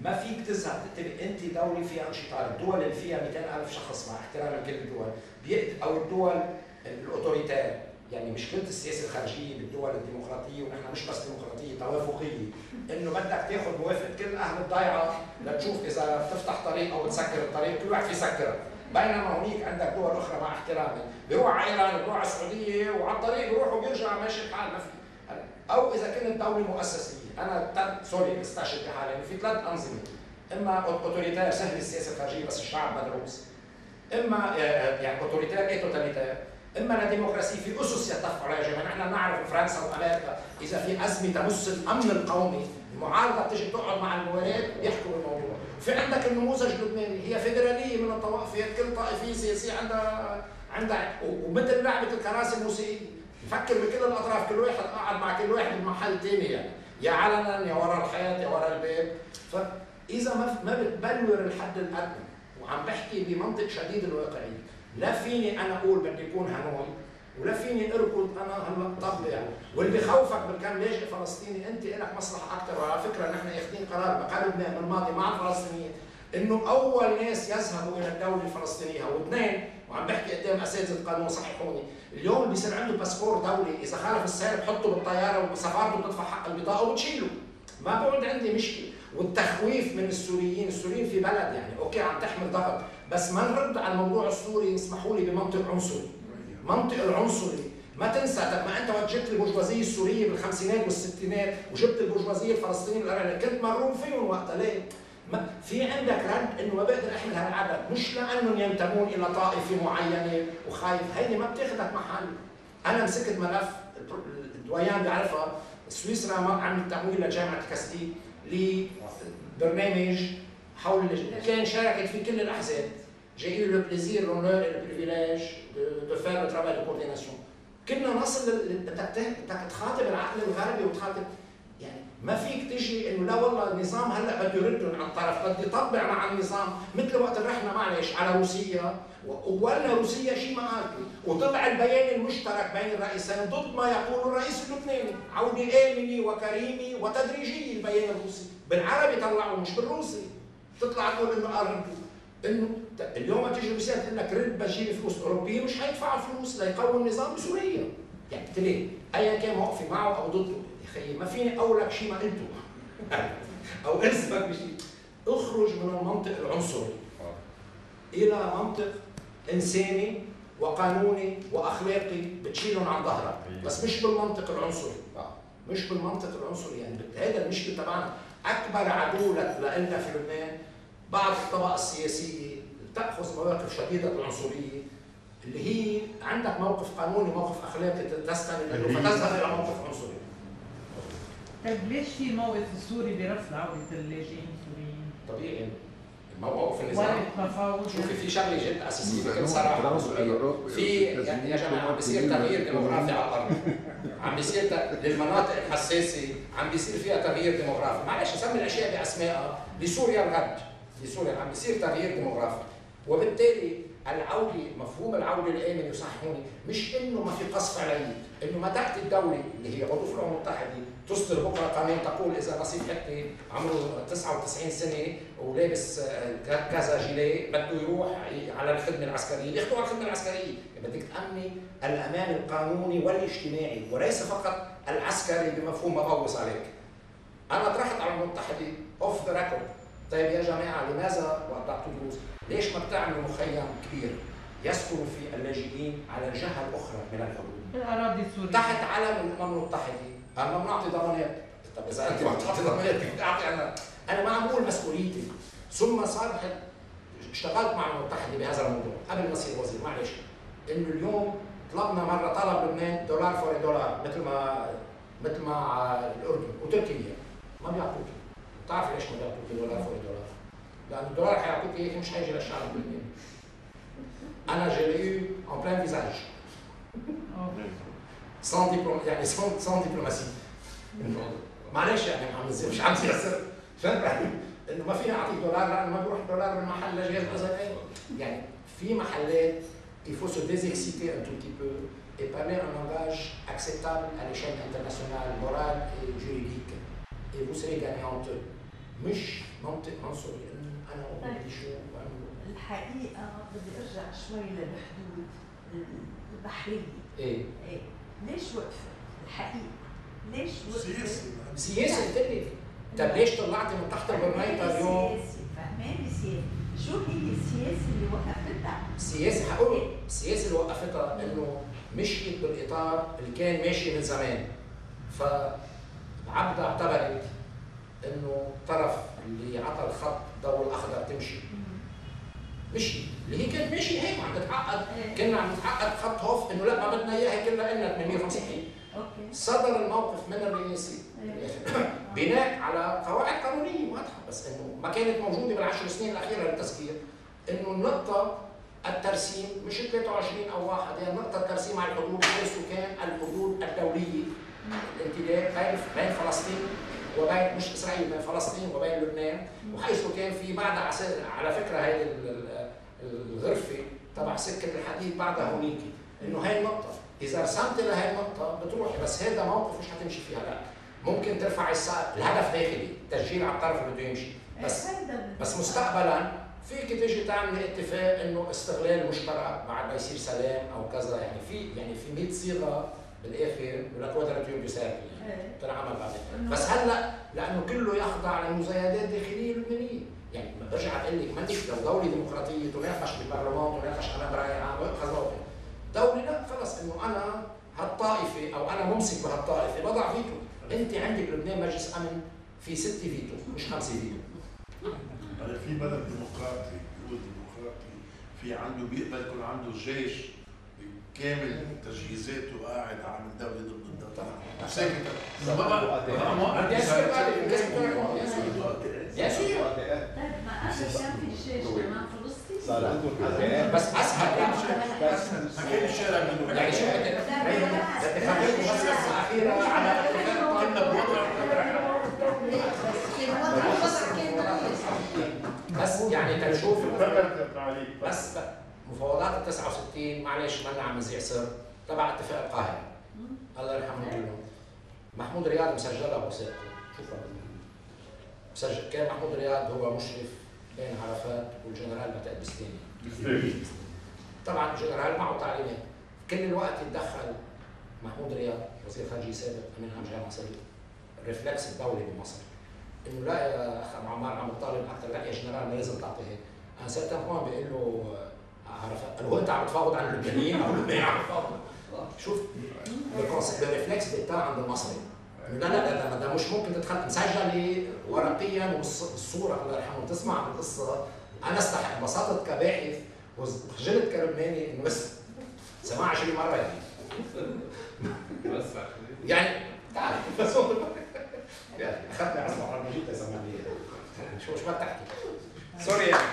Speaker 2: ما فيك تذهب أنت دولة فيها انشطار، الدول اللي فيها 200000 شخص مع احترام لكل الدول. أو الدول الأوتوريتير. يعني مشكله السياسة الخارجية بالدول الديمقراطية ونحن مش بس ديمقراطية توافقية. إنه بدك تاخذ موافقة كل أهل الضيعة لتشوف إذا بتفتح طريق أو تسكر الطريق كل واحد يسكرها بينما هونيك عندك دول أخرى مع احترامي بيروح على ايران بيروح على السعوديه وعلى الطريق بيروح وبيرجع ماشي الحال ما في. أو إذا كانت دولة مؤسسية أنا sorry بستشهد بحالي انه في ثلاث أنظمة. إما autoritaire سهل السياسة الخارجية بس الشعب مدروس. إما يعني autoritaire et totalitaire. إما la démocratie في أسس يتفق عليها جميعا نحن نعرف فرنسا وأمريكا إذا في أزمة تمس الأمن القومي المعارضة بتيجي تقعد مع بيحكوا بالموضوع في عندك النموذج اللبناني هي فيدرالية من الطوائفيات كل طائفية سياسية عندها عندها ومثل لعبة الكراسي الموسيقية. فكر بكل الأطراف كل واحد قاعد مع كل واحد بمحل ثاني يعني. يا علنا يا ورا الحياة يا ورا الباب فاذا ما ما بتبلور الحد الأدنى وعم بحكي بمنطق شديد الواقعية. لا فيني أنا أقول بدي يكون هنوي ولا فيني أركض أنا هلا يعني. واللي بخوفك بالكم لاجئ فلسطيني أنت لك مصلحة أكثر وعلى فكرة نحن اخذين قرار بقى لبنان بالماضي مع الفلسطينيين إنه أول ناس يذهبوا إلى الدولة الفلسطينية واثنين وعم بحكي قدام أساتذة قانون صححوني. اليوم اللي بيصير عنده باسبور دولي. إذا خالف السير بحطه بالطيارة وسفارته بتدفع حق البطاقة وبتشيله. ما بقعد عندي مشكلة. والتخويف من السوريين السوريين في بلد يعني OK عم تحمل ضغط. بس ما نرد على الموضوع السوري اسمحوا لي بمنطق عنصري. منطق العنصري. ما تنسى طب ما انت وقت جبت البرجوازية السورية بالخمسينات والستينات وجبت البرجوازية الفلسطينية العراقيه كنت مرغوب فيهم وقتها. ليه؟ ما في عندك رد إنه ما بقدر احمل هالعدد. مش لأنهم ينتمون إلى طائفة معينة وخايف. هيدي ما بتاخذك محل. أنا مسكت ملف الدويان بيعرفها سويسرا ما عملت تمويل لجامعه كاستيل لبرنامج حول كان شاركت فيه كل الأحزاب. J'ai eu le plaisir, l'honneur et le privilège de, de faire le travail de coordination. كنا نصل بدك تخاطب العقل الغربي وتخاطب يعني ما فيك تجي انه لا والله النظام هلا بده يردهم على الطرف بدي طبع مع النظام مثل وقت رحنا معلش على روسيا ولا روسيا شيء ما قالوا وطلع البيان المشترك بين الرئيسين ضد ما يقول الرئيس اللبناني عودة آمنة وكريمة وتدريجية البيان الروسي بالعربي طلعوا مش بالروسي تطلع تقول انه قال إنه اليوم تيجي تقول لك رد بجيب فلوس أوروبية مش حيدفعوا فلوس ليقووا النظام بسوريا. يعني قلت ايا كان موقفي معه أو ضده. يا أخي ما فيني أقول لك شيء ما قلته. أو اسمك بشيء اخرج من المنطق العنصري. إلى منطق إنساني وقانوني وأخلاقي بتشيلهم عن ظهرك. بس مش بالمنطق العنصري. مش بالمنطق العنصري. يعني هذا المشكلة تبعنا. أكبر عدو لنا في لبنان بعض الطبقة السياسية تأخذ مواقف شديدة العنصرية اللي هي عندك موقف قانوني موقف أخلاقي تستند له فتذهب إلى موقف عنصري.
Speaker 8: طيب ليش في موقف السوري برفض عوده اللاجئين السوريين؟
Speaker 2: طبيعي. موقف النظام شوفي في شغلة جد أساسية بكل صراحة في يعني يا جماعة عم بيصير تغيير ديموغرافي على الأرض. عم بيصير للمناطق الحساسة عم بيصير فيها تغيير ديموغرافي. معلش سمي الأشياء باسمائها لسوريا الغد لسوريا عم بيصير تغيير ديموغرافي. وبالتالي العودة مفهوم العودة الآمن يصححوني مش إنه ما في قصف علي إنه ما تأتي الدولة اللي هي عضو في الأمم المتحدة تصدر بكرة قانون تقول إذا نصيب حتى عمره 99 سنة ولابس آه، كذا جيليه بده يروح على الخدمة العسكرية. ياخذوه على الخدمة العسكرية. بدك تأمني الأمان القانوني والاجتماعي وليس فقط العسكري بمفهوم مغوص عليك. أنا طرحت على الأمم المتحدة off the record طيب يا جماعة لماذا وضعتوا دروس ليش ما بتعملوا مخيم كبير يسكن في اللاجئين على الجهه الاخرى من الحدود؟
Speaker 8: الأراضي السورية.
Speaker 2: تحت علم الأمم المتحدة، أنا بنعطي ضمانات، طب إذا أنت ما بتعطي ضمانات كيف بدي أعطي أنا؟ أنا ما عم بقول مسؤوليتي، ثم صار اشتغلت مع الامم المتحدة بهذا الموضوع. قبل ما أصير وزير معلش. إنه اليوم طلبنا مرة طلب لبنان dollar for dollar مثل ما مثل ما الأردن وتركيا. ما بيعطوك. بتعرف ليش ما بيعطوك دولار فور دولار؟ لأن الدولار حيعطيك إياه مش حيجي للشعب اللبناني. أنا جي eu en plein visage. sans دبلوم يعني sans, sans دبلوماسي. معلش يعني عم مش عم سياسر فهمت انه ما فيني اعطيك دولار لأنه ما بيروح دولار من محل لجهاز كذا يعني في محلات il faut se désexciter un tout petit peu et parler un langage acceptable à l'échelle internationale, morale et juridique. Et vous serez gagnante. مش منطق عنصري أنا أقول شو
Speaker 5: الحقيقة بدي أرجع شوي للحدود البحريه
Speaker 2: إيه.
Speaker 5: إيه. ليش وقفت؟ الحقيقة. ليش وقفت؟
Speaker 2: سياسي سياسي قلت لك طيب ليش طلعتي من تحت البرنيطه اليوم؟
Speaker 5: سياسي. فهماني سياسي. شو هي السياسة اللي وقفتها؟
Speaker 2: السياسة حقول السياسة اللي وقفتها إنه مشيت بالإطار اللي كان ماشي من زمان. فعبده اعتبرت انه طرف اللي عطى الخط ضوء الاخضر تمشي. مشي. اللي هي كانت مشي هيك عم تتعقد
Speaker 5: إيه.
Speaker 2: كنا عم نتعقد خط هوف إنه لا ما بدنا إياها كلها لنا 850 صدر الموقف من الرئاسي إيه. بناء على قواعد قانونية واضحة بس إنه ما كانت موجودة بالعشر سنين الأخيرة للتسكير إنه النقطة الترسيم مش 23 أو واحد يعني نقطة الترسيم على الحدود حيث كان الحدود الدولية. الامتداد بين فلسطين وبين مش إسرائيل بين فلسطين وبين لبنان. وحيث كان في بعد على فكرة هذه الغرفة تبع سكة الحديد بعدها هونيك إنه هاي النقطة. إذا رسمت لهي النقطة بتروحي بس هذا موقف مش حتمشي فيها لا. ممكن ترفع السقف الهدف داخلي تسجيل على الطرف اللي بده يمشي. بس بس مستقبلا فيك تيجي تعمل اتفاق إنه استغلال مشترك بعد ما يصير سلام أو كذا. يعني في يعني في 100 صيغة بالآخر ولا كوادراتيوم بيساوي يعني تنعمل بعدين بس هلأ لأنه كله يخضع لمزايدات داخلية لبنانية. يعني برجع أقول لك منك لو دولة ديمقراطية تناقش بالبرلمان تناقش امام راي عام ويؤخذ موقف دولة لا خلص إنه أنا هالطائفة أو أنا ممسك بهالطائفه بضع فيتو. أنت عندك لبنان مجلس أمن في ست فيتو مش خمسة فيتو.
Speaker 3: في بلد ديمقراطي بيقول ديمقراطي في عنده بيقبل يكون عنده جيش. كامل تجهيزاته قاعد عامل دوري ضد الدوري ساكت
Speaker 5: بابا صار بس اسهل اسهل الشارع
Speaker 7: يعني شو
Speaker 2: بس
Speaker 3: يعني تشوف بس
Speaker 2: يعني شو 69 معلش ما عم نزيع سر تبع اتفاق القاهرة. الله يرحمه. كلهم محمود رياض مسجلها بوثيقته شوفها مسجل. كان محمود رياض؟ هو مشرف بين عرفات والجنرال بتاع بستيني طبعا الجنرال معه تعليمات. كل الوقت يتدخل محمود رياض وزير خارجية سابق أمين عام جامعة سابق الريفلكس الدولي بمصر. إنه لا يا أخ عمار عم تطالب أكثر لا يا جنرال ما لازم تعطي هيك أنا سالت هون بقول له Alors, هو انت عم تفاوض عن اللبنانيين أو لبنان عم تفاوض شوف لو ريفلكس بتاع عند المصري لا لا لا ده مش ممكن تتخلى مسجل ورقيا والصورة الله يرحمه تسمع القصة. أنا استحق انبسطت كباحث وخجلت كلبناني إنه بس. سماع 20 مرة يعني.
Speaker 1: بس
Speaker 2: يعني تعرف بس يعني أخذنا عصمة على المجيد لسمعني شو شو ما تحكي. سوري يعني